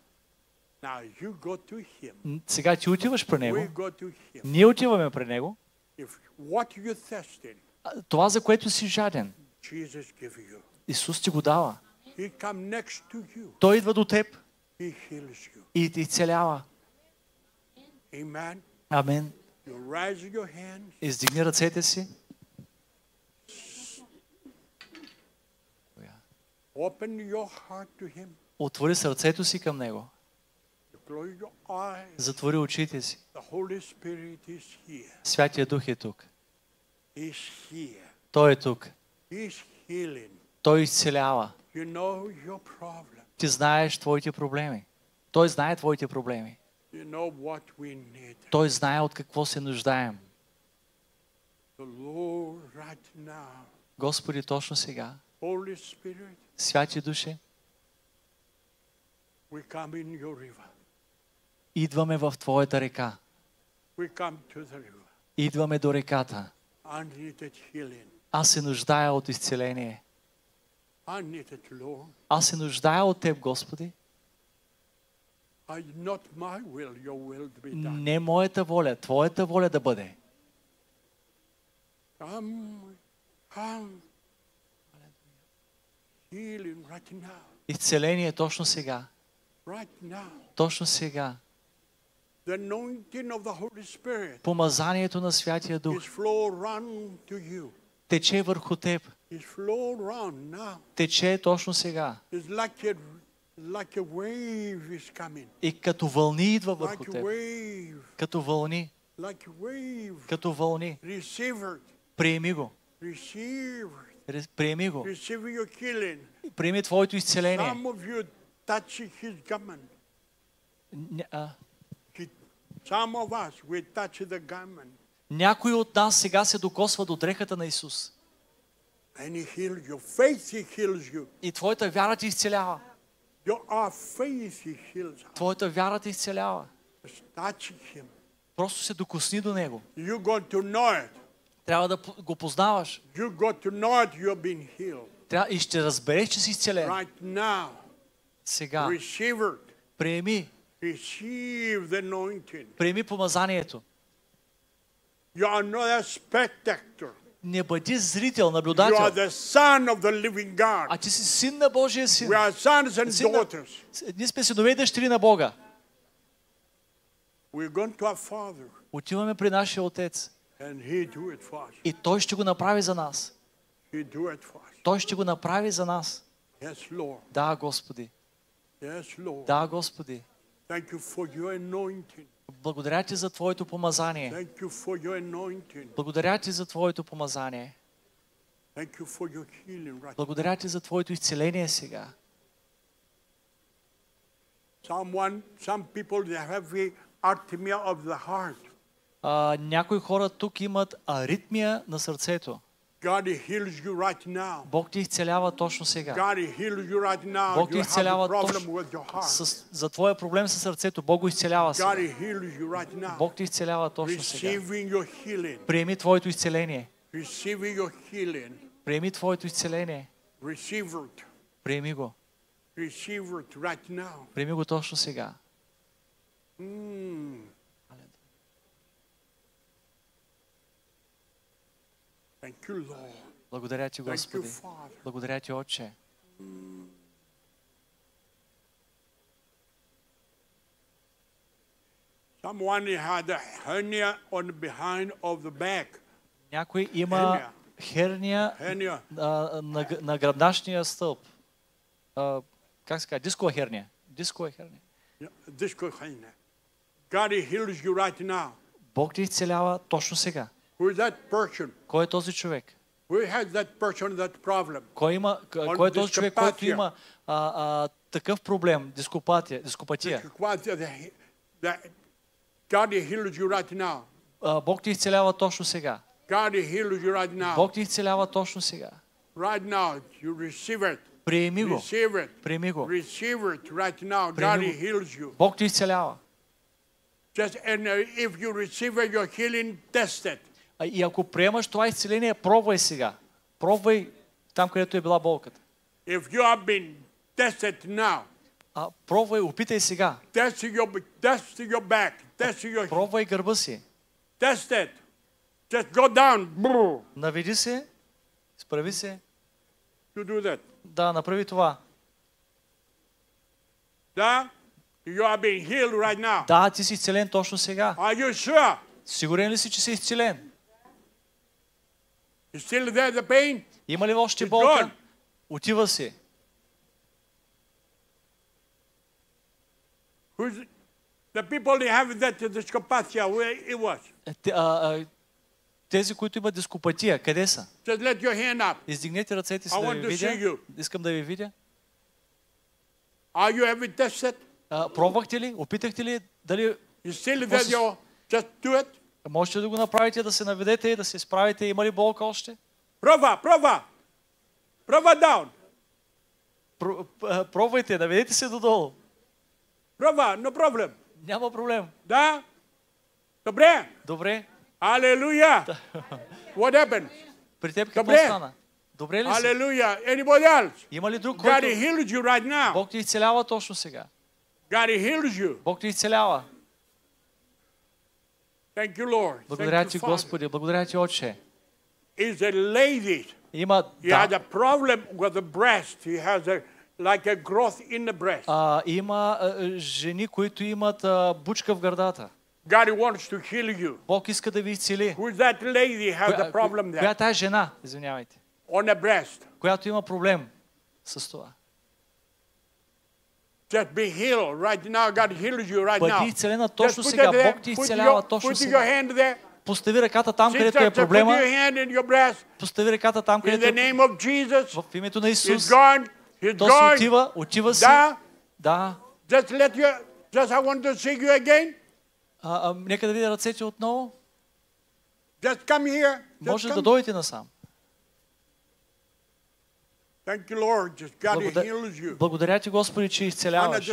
Сега ти отиваш при него. Ние отиваме при него. Това, за което си жаден. Исус ти го дава. Той идва до теб и ти целява. Amen. Амен. Издигни ръцете си. Отвори сърцето си към него. You close your eyes. Затвори очите си. Святия Дух е тук. Той е тук. Той изцелява. Ти знаеш твоите проблеми. Той знае твоите проблеми. Той знае от какво се нуждаем. Господи, точно сега, святи души, we come in your river. Идваме в Твоята река. Идваме до реката. Аз се нуждая от изцеление. Аз се нуждая от Теб, Господи. Не моята воля, Твоята воля да бъде. Изцеление точно сега. Точно сега. The anointing of the Holy Spirit Помазанието на Святия Дух тече върху теб. Тече точно сега. И като вълни идва върху теб. Като вълни. Като вълни. Приеми го. Приеми го. Приеми Твоето изцеление. Някой от нас сега се докосва до дрехата на Исус. И Твоята вяра ти изцелява. Твоята вяра ти изцелява. Просто се докосни до Него. Трябва да го познаваш. Трябва, и ще разбереш, че си изцелен. Сега. Приеми. Приеми помазанието. Не бъди зрител, наблюдател. А ти си син на Божия син. We are sons and Син на-. Ние сме синове и дъщери на Бога. Отиваме при нашия Отец. И Той ще го направи за нас. Той ще го направи за нас. Yes, Lord. Да, Господи. Yes, Lord. Да, Господи. Благодаря ти за Твоето помазание. Благодаря ти за Твоето помазание. Благодаря ти за Твоето изцеление сега. Someone, some people they have the arrhythmia of the heart. А, някои хора тук имат аритмия на сърцето. Бог ти изцелява точно сега. Бог ти изцелява точно с, за твоя проблем със сърцето. Бог го изцелява сега. Бог ти изцелява точно сега. Приеми Твоето изцеление. Приеми Твоето изцеление. Приеми го. Приеми го точно сега. Mm. Thank you, Lord. Благодаря ти, Господи. Благодаря ти, Отче. Някой има Херния. херния на, на гръбначния стълб. А, как се казва? Дискова херния. Дискова херния. God he heals you right now. Бог ти изцелява точно сега. Кой е този човек? Кой, има, кой е този човек, който има а, а, такъв проблем, дископатия, Бог ти изцелява точно сега. Бог ти изцелява точно сега. Приеми го. Приеми го. Бог ти изцелява. Just and uh, if you receive your healing, test it. И ако приемаш това изцеление, пробвай сега. Пробвай там, където е била болката. If you have been tested now, А, пробвай, опитай сега. test your test your back, test your Пробвай гърба си. test it. Just go down. Наведи се, справи се. To do that. Да, направи това. Да? You are being healed right now. Да, ти си изцелен точно сега. Are you sure? Сигурен ли си, че си изцелен? You still there, the pain? Има ли още болка? Отива си. Е, Тези, които имат дископатия, къде са? Издигнете ръцете си да ви видя. Искам да ви видя. Are you ever tested? А, пробвахте ли? Опитахте ли? Дали You still there? just do it. Можете да го направите, да се наведете и да се справите? Има ли болка още? Prova, prova. Prova down. Про- а, Пробвайте, наведете се додолу. Prova, no problem. Няма проблем. Да? Добре. Добре. Hallelujah. What happened? При теб какво Добре. стана? Добре ли си? Hallelujah. Anybody else? Има ли друг, God който... he healed you right now. Бог ти изцелява точно сега. God he heals you. Бог ти изцелява. Thank you, Lord. Благодаря ти. Господи. Благодаря ти, Отче. Is a lady. Има... Да, a problem with the breast. He has a like a growth in the breast. а, има жени, които имат а, бучка в гърдата. God wants to heal you. Бог иска да ви изцели. Who's that lady has Коя, the problem коя е there тая жена, извинявайте, on the breast? която има проблем с това? Just be healed right now. God heals you right Бъди now. изцелена Just точно сега. Бог ти изцелява точно сега. Постави ръката там, където е проблема. Постави ръката там, където е в името на Исус. То си отива, отива си. Да. Just let your. Just I want to see you again. А, а, нека да видя ръцете отново. Just come here. Just Може да дойдете насам. Thank you, Lord. Just God he Благодаря, благодаря ти, Господи, че изцеляваш.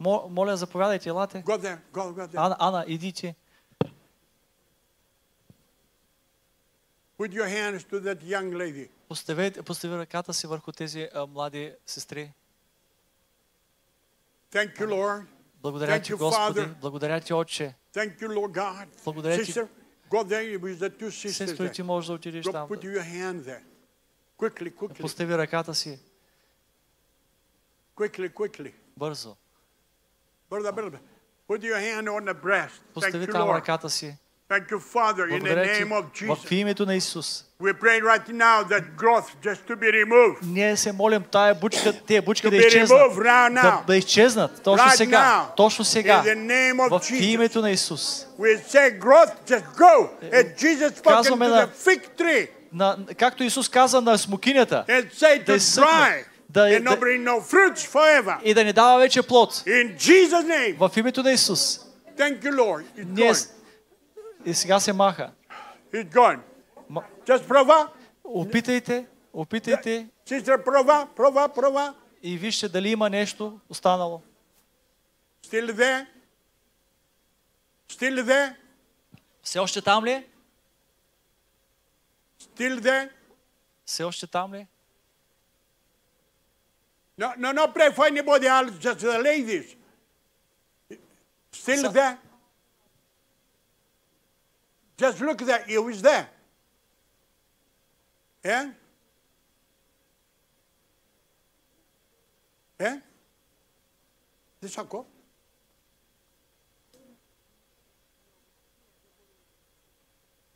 Моля, заповядайте, елате. Ана, Ана, идите. Put your hands to that young lady. Постави, постави ръката си върху тези а, млади сестри. Thank you, Lord. Благодаря Thank ти, Господи. Father. Благодаря ти, Отче. Thank you, Lord God. Благодаря ти. Sister, go there with the two sisters. Сестри, There. ти можеш да отидеш там. put your hand there. Quickly, quickly, Постави ръката си quickly, quickly. бързо. Brother, brother, put your hand on the breast. Thank Постави you, там Lord. ръката си. Thank you, Father, in the Благодаря ти. name of В Jesus. името на Исус. We pray right now that growth just to be removed. Ние се молим тая бучка, тия бучки To да be изчезнат. removed right Да, now. да изчезнат. Точно Right сега. now. Точно сега. In the name of В Jesus. името на Исус. We say growth, just go. And Jesus spoken Казваме to на- the fig tree На, както Исус каза на смокинята. Да dry Да, and да, и да не дава вече плод. В името на Исус. Ние, и сега се маха. Опитайте, опитайте Sister, prova, prova, prova. и вижте дали има нещо останало. Still there? Still there? Все още там ли? е? Still there? Все още там ли? е? No, no, no pray for anybody else, just the ladies. Still So- there? Just look there. He was there. Yeah? Yeah? Δεν σ' ακούω.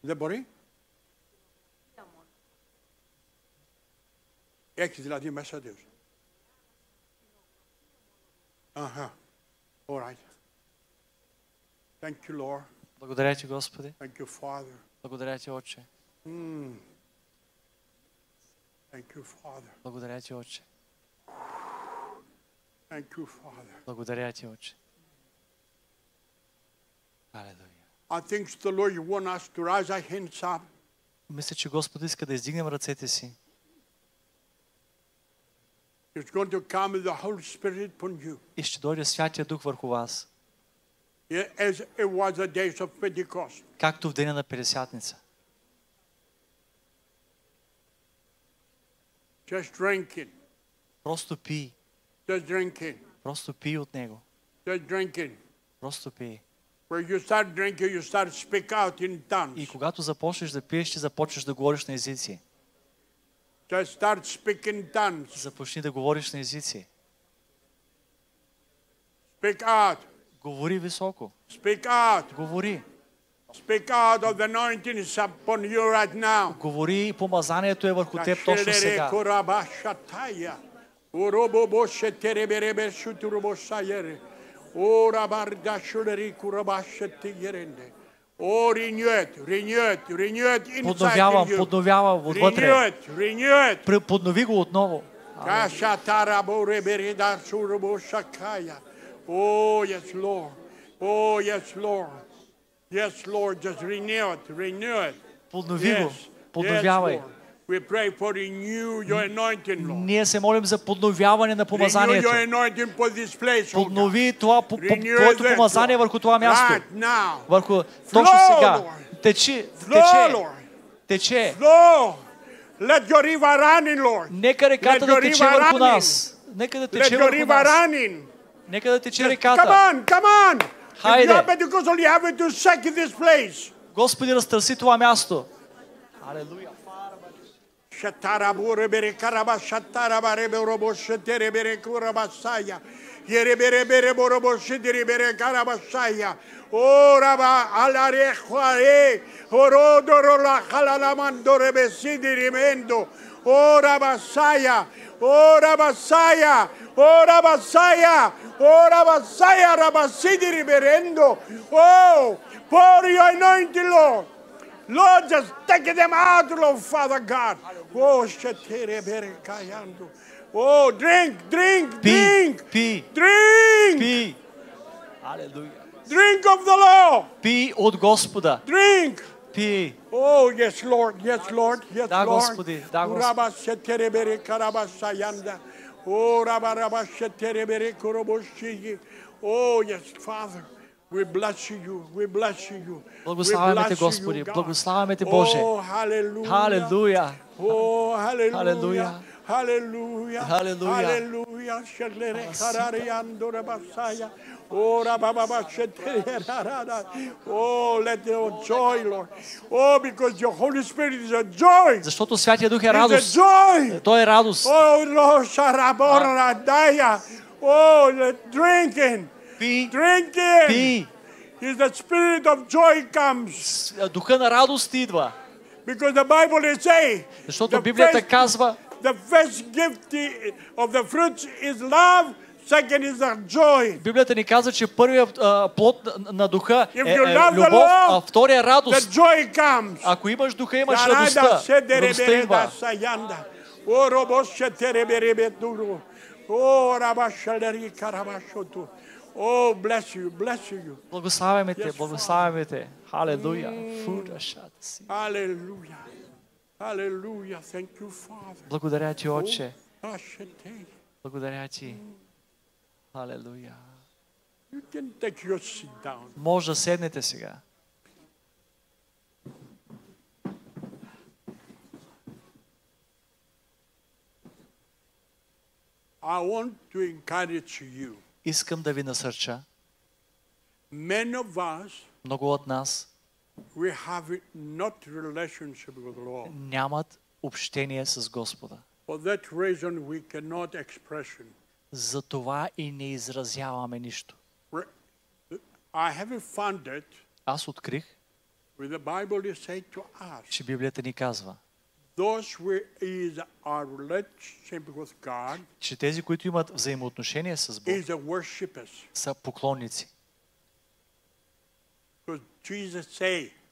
Δεν μπορεί. Excellency Deus. Aha. All right. Thank you, Lord. Благодаря ти, Господи. Thank you, Father. Благодаря ти, Отче. Mm. Thank you, Father. Благодаря ти, Отче. Thank you, Father. Благодаря ти, Отче. I think the Lord you want us to raise our hands up. Мисля, че Господ иска да издигнем ръцете си. It's going to come the Holy Spirit upon you. И ще дойде Святия Дух върху вас. As it was the days of Pentecost. Както в деня на Петдесятница. Just drinking. Просто пий. Just drinking. Просто пий от Него. Just drinking. Просто пий. Where you start drinking, you start speak out in И tongues. когато започнеш да пиеш, ти започваш да говориш на езици. Just start speaking tongues. Започни да говориш на езици. Speak out. Говори високо. Speak out. Говори. Говори и помазанието е върху теб точно сега. Ora barda shuleri kurabashetiyerende. Oh, it, renew it inside Подновявам, подновявам отвътре. it. Пре- Поднови го отново. Kashatara borebereda surobosakaya. Oh, yes, Lord. Oh, yes, Lord. Yes, Lord, just renew it, renew it. Поднови го. Yes, yes, Подновявай. Lord. We pray for renew your anointing, Lord. Ние се молим за подновяване на Renew помазанието. your anointing for this place, oh God. Поднови това, по- по- Renew твоето помазание върху това място. Right now. Върху точно Flow, сега. Lord. Течи, Flow, тече, тече. Flow. Let your river running, Lord. Нека реката да тече върху нас. Нека да тече върху нас. Нека да тече реката. Come on, come on. Хайде. Господи, разтърси това място. Алелуя. Şettara buru biri karabas şattara bari buru boşu diri biri kurabasaya. Yeri biri biri buru boşu diri biri karabasaya. Oraba alare huare horodoro la halalaman dore besi dirimendo. Orabasaya. Orabasaya. Orabasaya. Orabasaya rabasidi riverendo. Oh, pour your anointing, Lord. Lord, just take them out, Lord Father God. Oh, shetere bere kayando. Oh, drink, drink, Пи, drink, пи, drink, пи. Алелуя. drink of the Lord, Пи от Господа. drink. Пи. Oh, yes, Lord, yes, Lord, yes, Да, Lord. Господи, да, Господи. Урaba shetere bere karaba sayanda. Oh, raba raba shetere bere koroboshi. Oh, yes, Father. We bless you. We bless you. Благославяме We Те, bless you, Господи. God. Благославяме Те, Боже. Oh, hallelujah. Халелуя. Oh, hallelujah. Hallelujah. Hallelujah. Hallelujah. Hallelujah. Shalere harare andora basaya. Oh, rababa shetere rarara. Oh, let your joy, Lord. Oh, because your Holy Spirit is a joy. Защото Святия Дух е It's a радост. joy. Той е радост. Oh, Lord, sharabora daya. Oh, the drinking. Пи, Drinking. пи. Is the spirit of joy comes. Духа на радост идва. Because the Bible is saying. Защото the Библията казва, The first gift of the fruits is love, second is the joy. Библията ни казва, че първият плод на, духа е, е the любов, а втория е The радост. joy comes. Ако имаш духа, имаш радостта. Радостта идва. tere bere beturu. Oh, rabashaleri karabashotu. Oh, bless you, bless you. Благославяме Те, Yes, благославяме Те. Халелуя. Фуда шата си. Hallelujah. Hallelujah. Thank you, Father. Благодаря Ти, Отче. Ashete. Благодаря Ти. Халелуя. You can take your seat down. Може да седнете сега. I want to encourage you. Искам да ви насърча. Много от нас нямат общение с Господа. За това и не изразяваме нищо. Аз открих, че Библията ни казва, че тези, които имат взаимоотношение с Бог, са поклонници.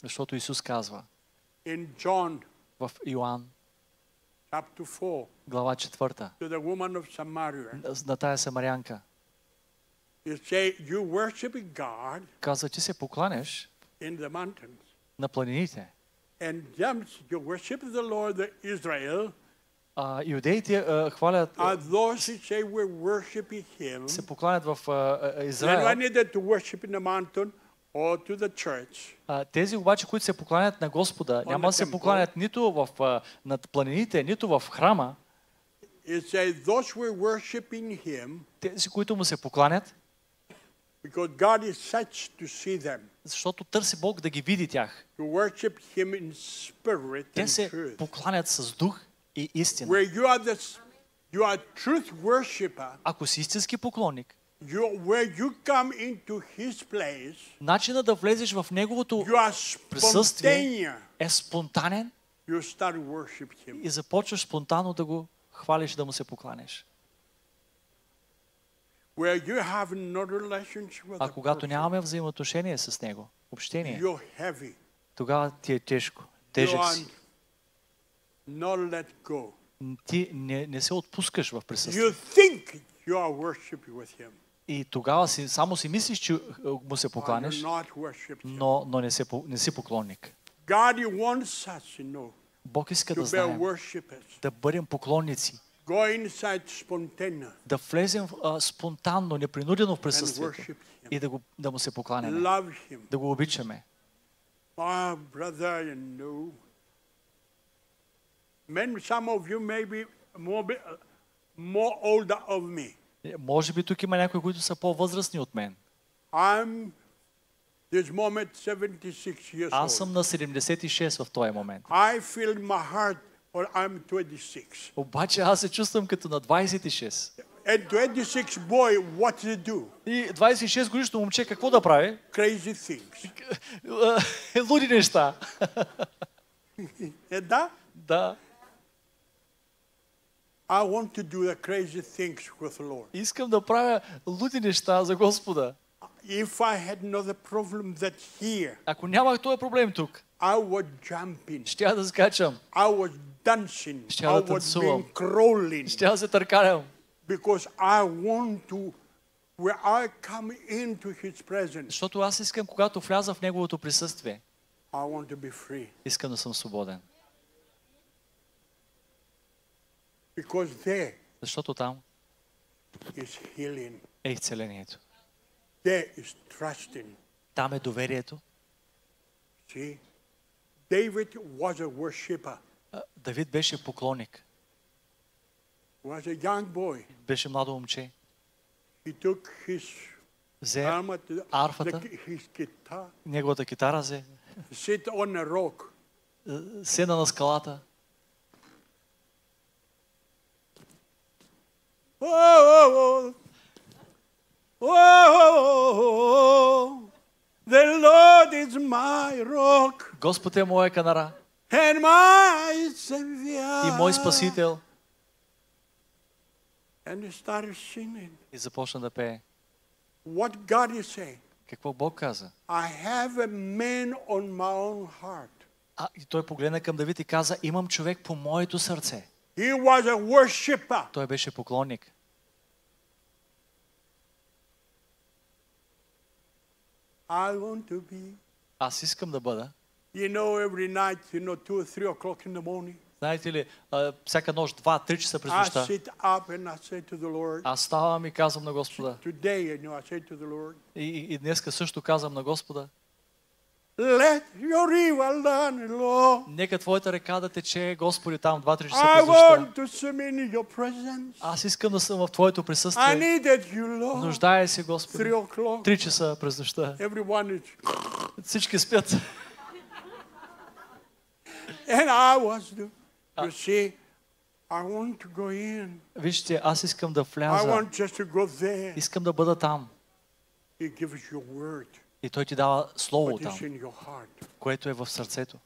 Защото Исус казва в Йоанн, chapter 4 глава 4, to the woman of Samaria, на тая самарянка, казва, ти се покланяш на планините. And you worship the Lord the Israel, А, иудеите а, хвалят, Him. се покланят в а, а, Израел. Mountain. А, тези обаче, които се покланят на Господа, няма да се покланят нито в, а, над планините, нито в храма. Says Him Тези, които му се покланят, because God is such to see them. защото търси Бог да ги види тях. To worship Him in spirit Те and се truth. покланят с дух и истина. Where you are the you are truth worshipper, Ако си истински поклонник, you where you come into His place, начинът да влезеш в Неговото you are присъствие е спонтанен You start worship Him. и започваш спонтанно да го хвалиш, да му се покланеш. Where you have no relationship with А когато нямаме взаимоотношение с Него, общение, тогава ти е тежко. Тежък си. Ти не, не се отпускаш в присъствие. You think you are worshiping with Him, И тогава си, само си мислиш, че е, му се покланяш, Him. но, но не, се, не си поклонник. Бог иска да знаем, да бъдем поклонници, да влезем а, спонтанно, непринудено в присъствието и да, го, да му се покланяме, да го обичаме. Brother, you know. Men, some of you may be more, be- more older of me. Може би тук има някои, които са по-възрастни от мен. I'm this moment 76 years Аз съм на 76 в този момент. I feel my heart or I'm 26. Обаче аз се чувствам като на 26. At 26 boy, what to do? И 26 годишно момче какво да прави? Crazy things. Луди неща. Е, да? Да. I want to do the crazy things with the Lord. Искам да правя луди неща за Господа. If I had not the problem that here, Ако нямах този проблем тук, I was jumping, я да скачам, I was dancing, I да was танцувам. being crawling, ще я да се търкалям. because I want to, where I come into His presence, Защото аз искам, когато вляза в Неговото присъствие, I want to be free. искам да съм свободен. Because there Защото там is healing, е изцелението. there is trusting. Там е доверието. See? David was a worshipper, Давид беше поклонник. was a young boy. Беше младо момче. He took his Взе арфата. неговата китара, взе, sit on a rock. е, седна на скалата. Oh, oh, the Lord is my rock Господ е моя канара and my Savior. и мой спасител. And he started singing. И започна да пее. What God is saying. Какво Бог каза? I have a man on my own heart. А, и той погледна към Давид и каза, имам човек по моето сърце. He was a worshipper. Той беше поклонник. I want to be. Аз искам да бъда. You know, every night, you know, two or three o'clock in the morning, Знаете ли, всяка нощ, 2-3 часа през нощта, аз ставам и казвам на Господа. и, и днеска също казвам на Господа. Let your river run low. Нека Твоята река да тече, Господи, там 2-3 часа I want to swim in your presence. Аз искам да съм в Твоето I присъствие. needed you, Lord. Нуждая се, Господи. Three o'clock. 3 часа през нощта. Everyone is. Всички спят. And I was, the- you see, I want to go in. Вижте, аз искам да I вляза. want just to go there. Искам да бъда там. He gives you word, И Той ти дава Слово там, което е в сърцето.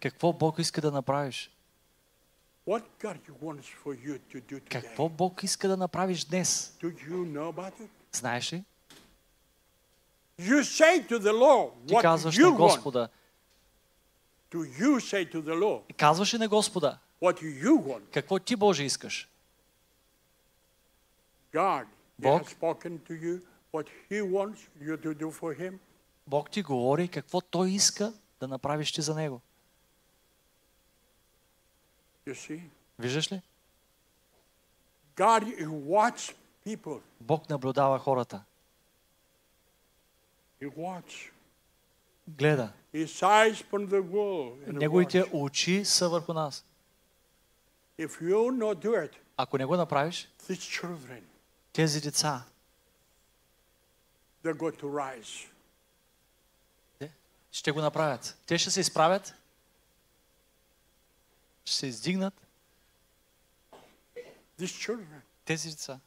Какво Бог иска да направиш? Какво Бог иска да направиш днес? Знаеш ли? Ти казваш на. Господа. Казваш ли на Господа? Какво ти Боже искаш? God Бог. Бог ти говори какво Той иска да направиш ти за Него. Виждаш ли? Бог наблюдава хората. Гледа. Неговите очи са върху нас. Ако не го направиш, тези деца they're going to rise. те ще го направят. Те ще се изправят, ще се издигнат. These children Тези деца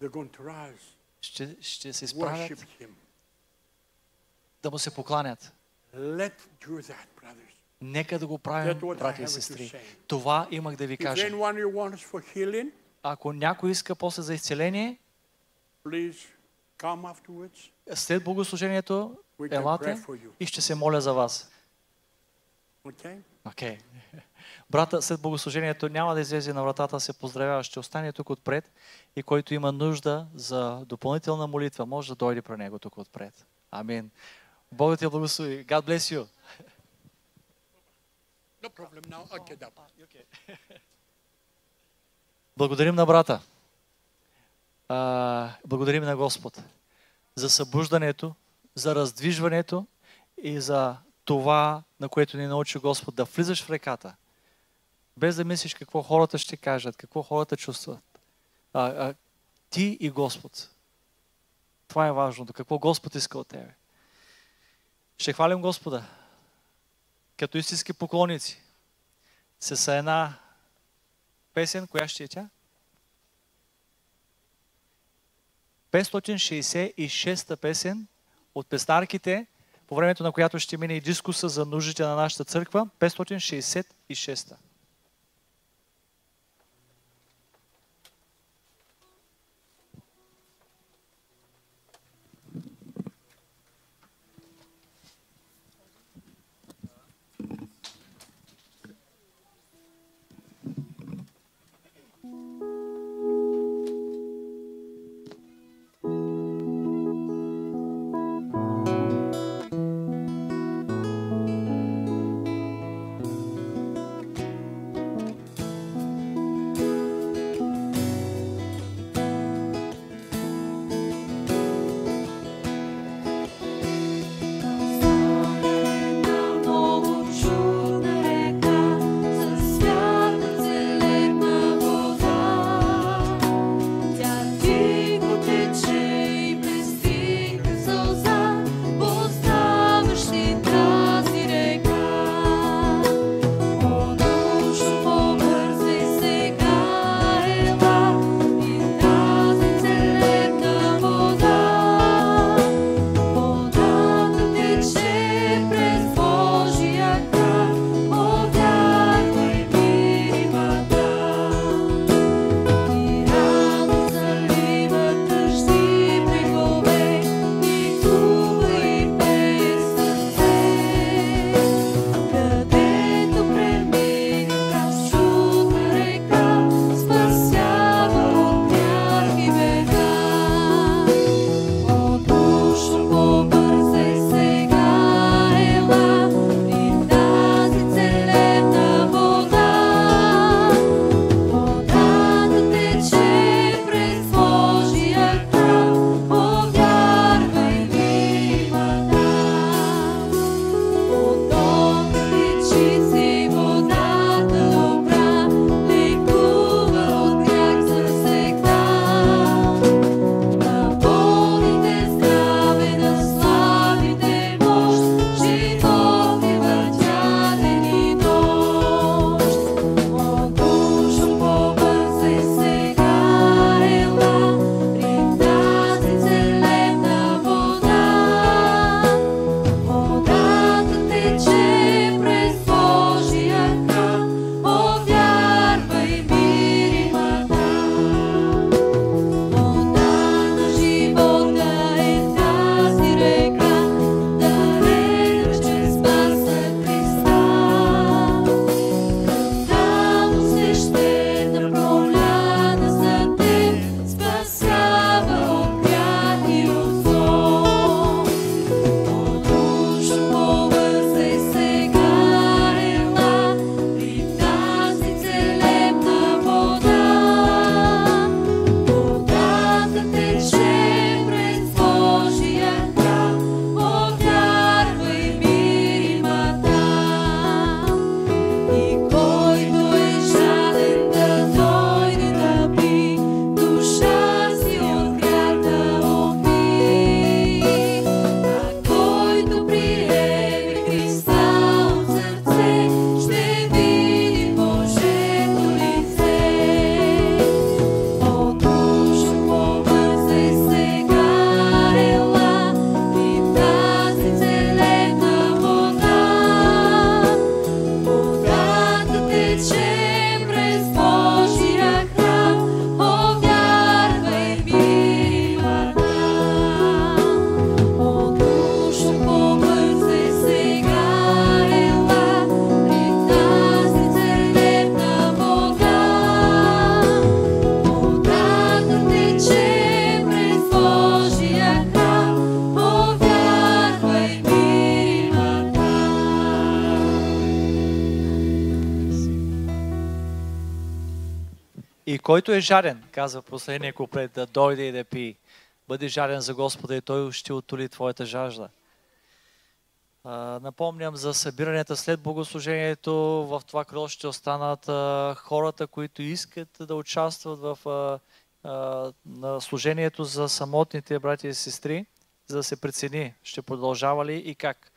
they're going to rise. ще, ще се изправят Him. да му се покланят. Let's do that, brothers. Нека да го правим, брати и сестри. Това имах да ви кажа. Ако някой иска после за изцеление, след богослужението, елате и ще се моля за вас. Okay? Окей. Брата, след богослужението няма да излезе на вратата, се поздравява, ще остане тук отпред и който има нужда за допълнителна молитва, може да дойде при него тук отпред. Амин. Бог да ти благослови. God bless you. No problem now. I'll get up. Благодарим на брата. А, благодарим на Господ за събуждането, за раздвижването и за това, на което ни научи Господ, да влизаш в реката, без да мислиш какво хората ще кажат, какво хората чувстват. А, а, ти и Господ. Това е важното. Какво Господ иска от тебе. Ще хвалим Господа като истински поклонници с една песен, коя ще е тя? 566-та песен от пестарките, по времето на която ще мине и дискуса за нуждите на нашата църква. 566-та. Който е жаден, казва последния куплет, да дойде и да пие. Бъди жаден за Господа и Той ще отоли твоята жажда. А, напомням за събиранията след богослужението. В това крило ще останат а, хората, които искат да участват в а, на служението за самотните братя и сестри, за да се прецени ще продължава ли и как.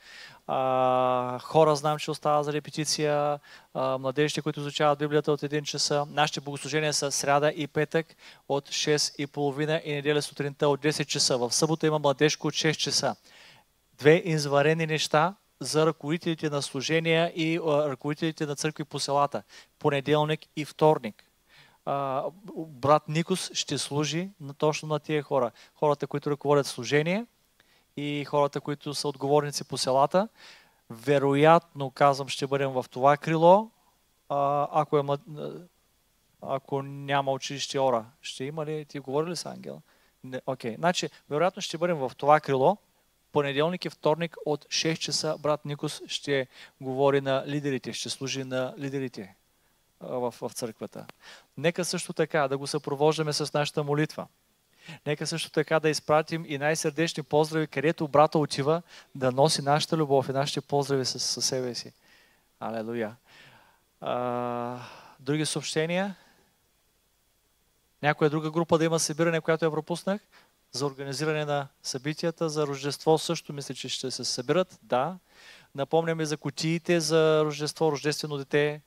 А, хора знам, че остава за репетиция, а, младежите, които изучават Библията от 1 часа. Нашите богослужения са сряда и петък от 6 и и неделя сутринта от 10 часа. В събота има младежко от 6 часа. Две изварени неща за ръководителите на служения и ръководителите на църкви по селата. Понеделник и вторник. Брат Никос ще служи точно на тия хора. Хората, които ръководят служение и хората, които са отговорници по селата. Вероятно, казвам, ще бъдем в това крило. Ако, е, ако няма училище ора, ще има ли? Ти говори ли с Ангел? Не, окей. Значи, вероятно ще бъдем в това крило. Понеделник и вторник от 6 часа брат Никос ще говори на лидерите, ще служи на лидерите в, в църквата. Нека също така да го съпровождаме с нашата молитва. Нека също така да изпратим и най-сърдечни поздрави, където брата отива да носи нашата любов и нашите поздрави със, със себе си. Алелуя. Други съобщения? Някоя друга група да има събиране, която я пропуснах? За организиране на събитията, за Рождество също мисля, че ще се съберат. Да. Напомняме за кутиите за Рождество, Рождествено дете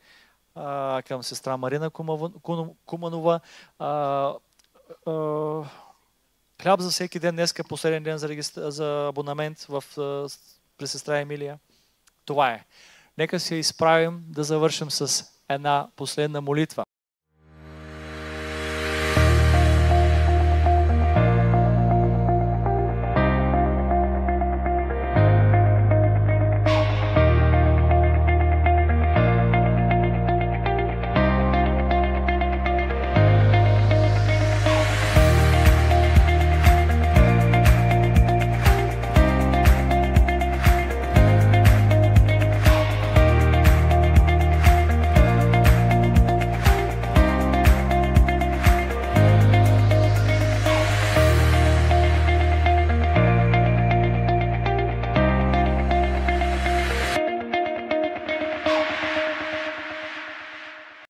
а, към сестра Марина Кумава- Куманова. А, а, Хляб за всеки ден, днеска последен ден за, регистр... за абонамент в, при сестра Емилия. Това е. Нека се изправим да завършим с една последна молитва.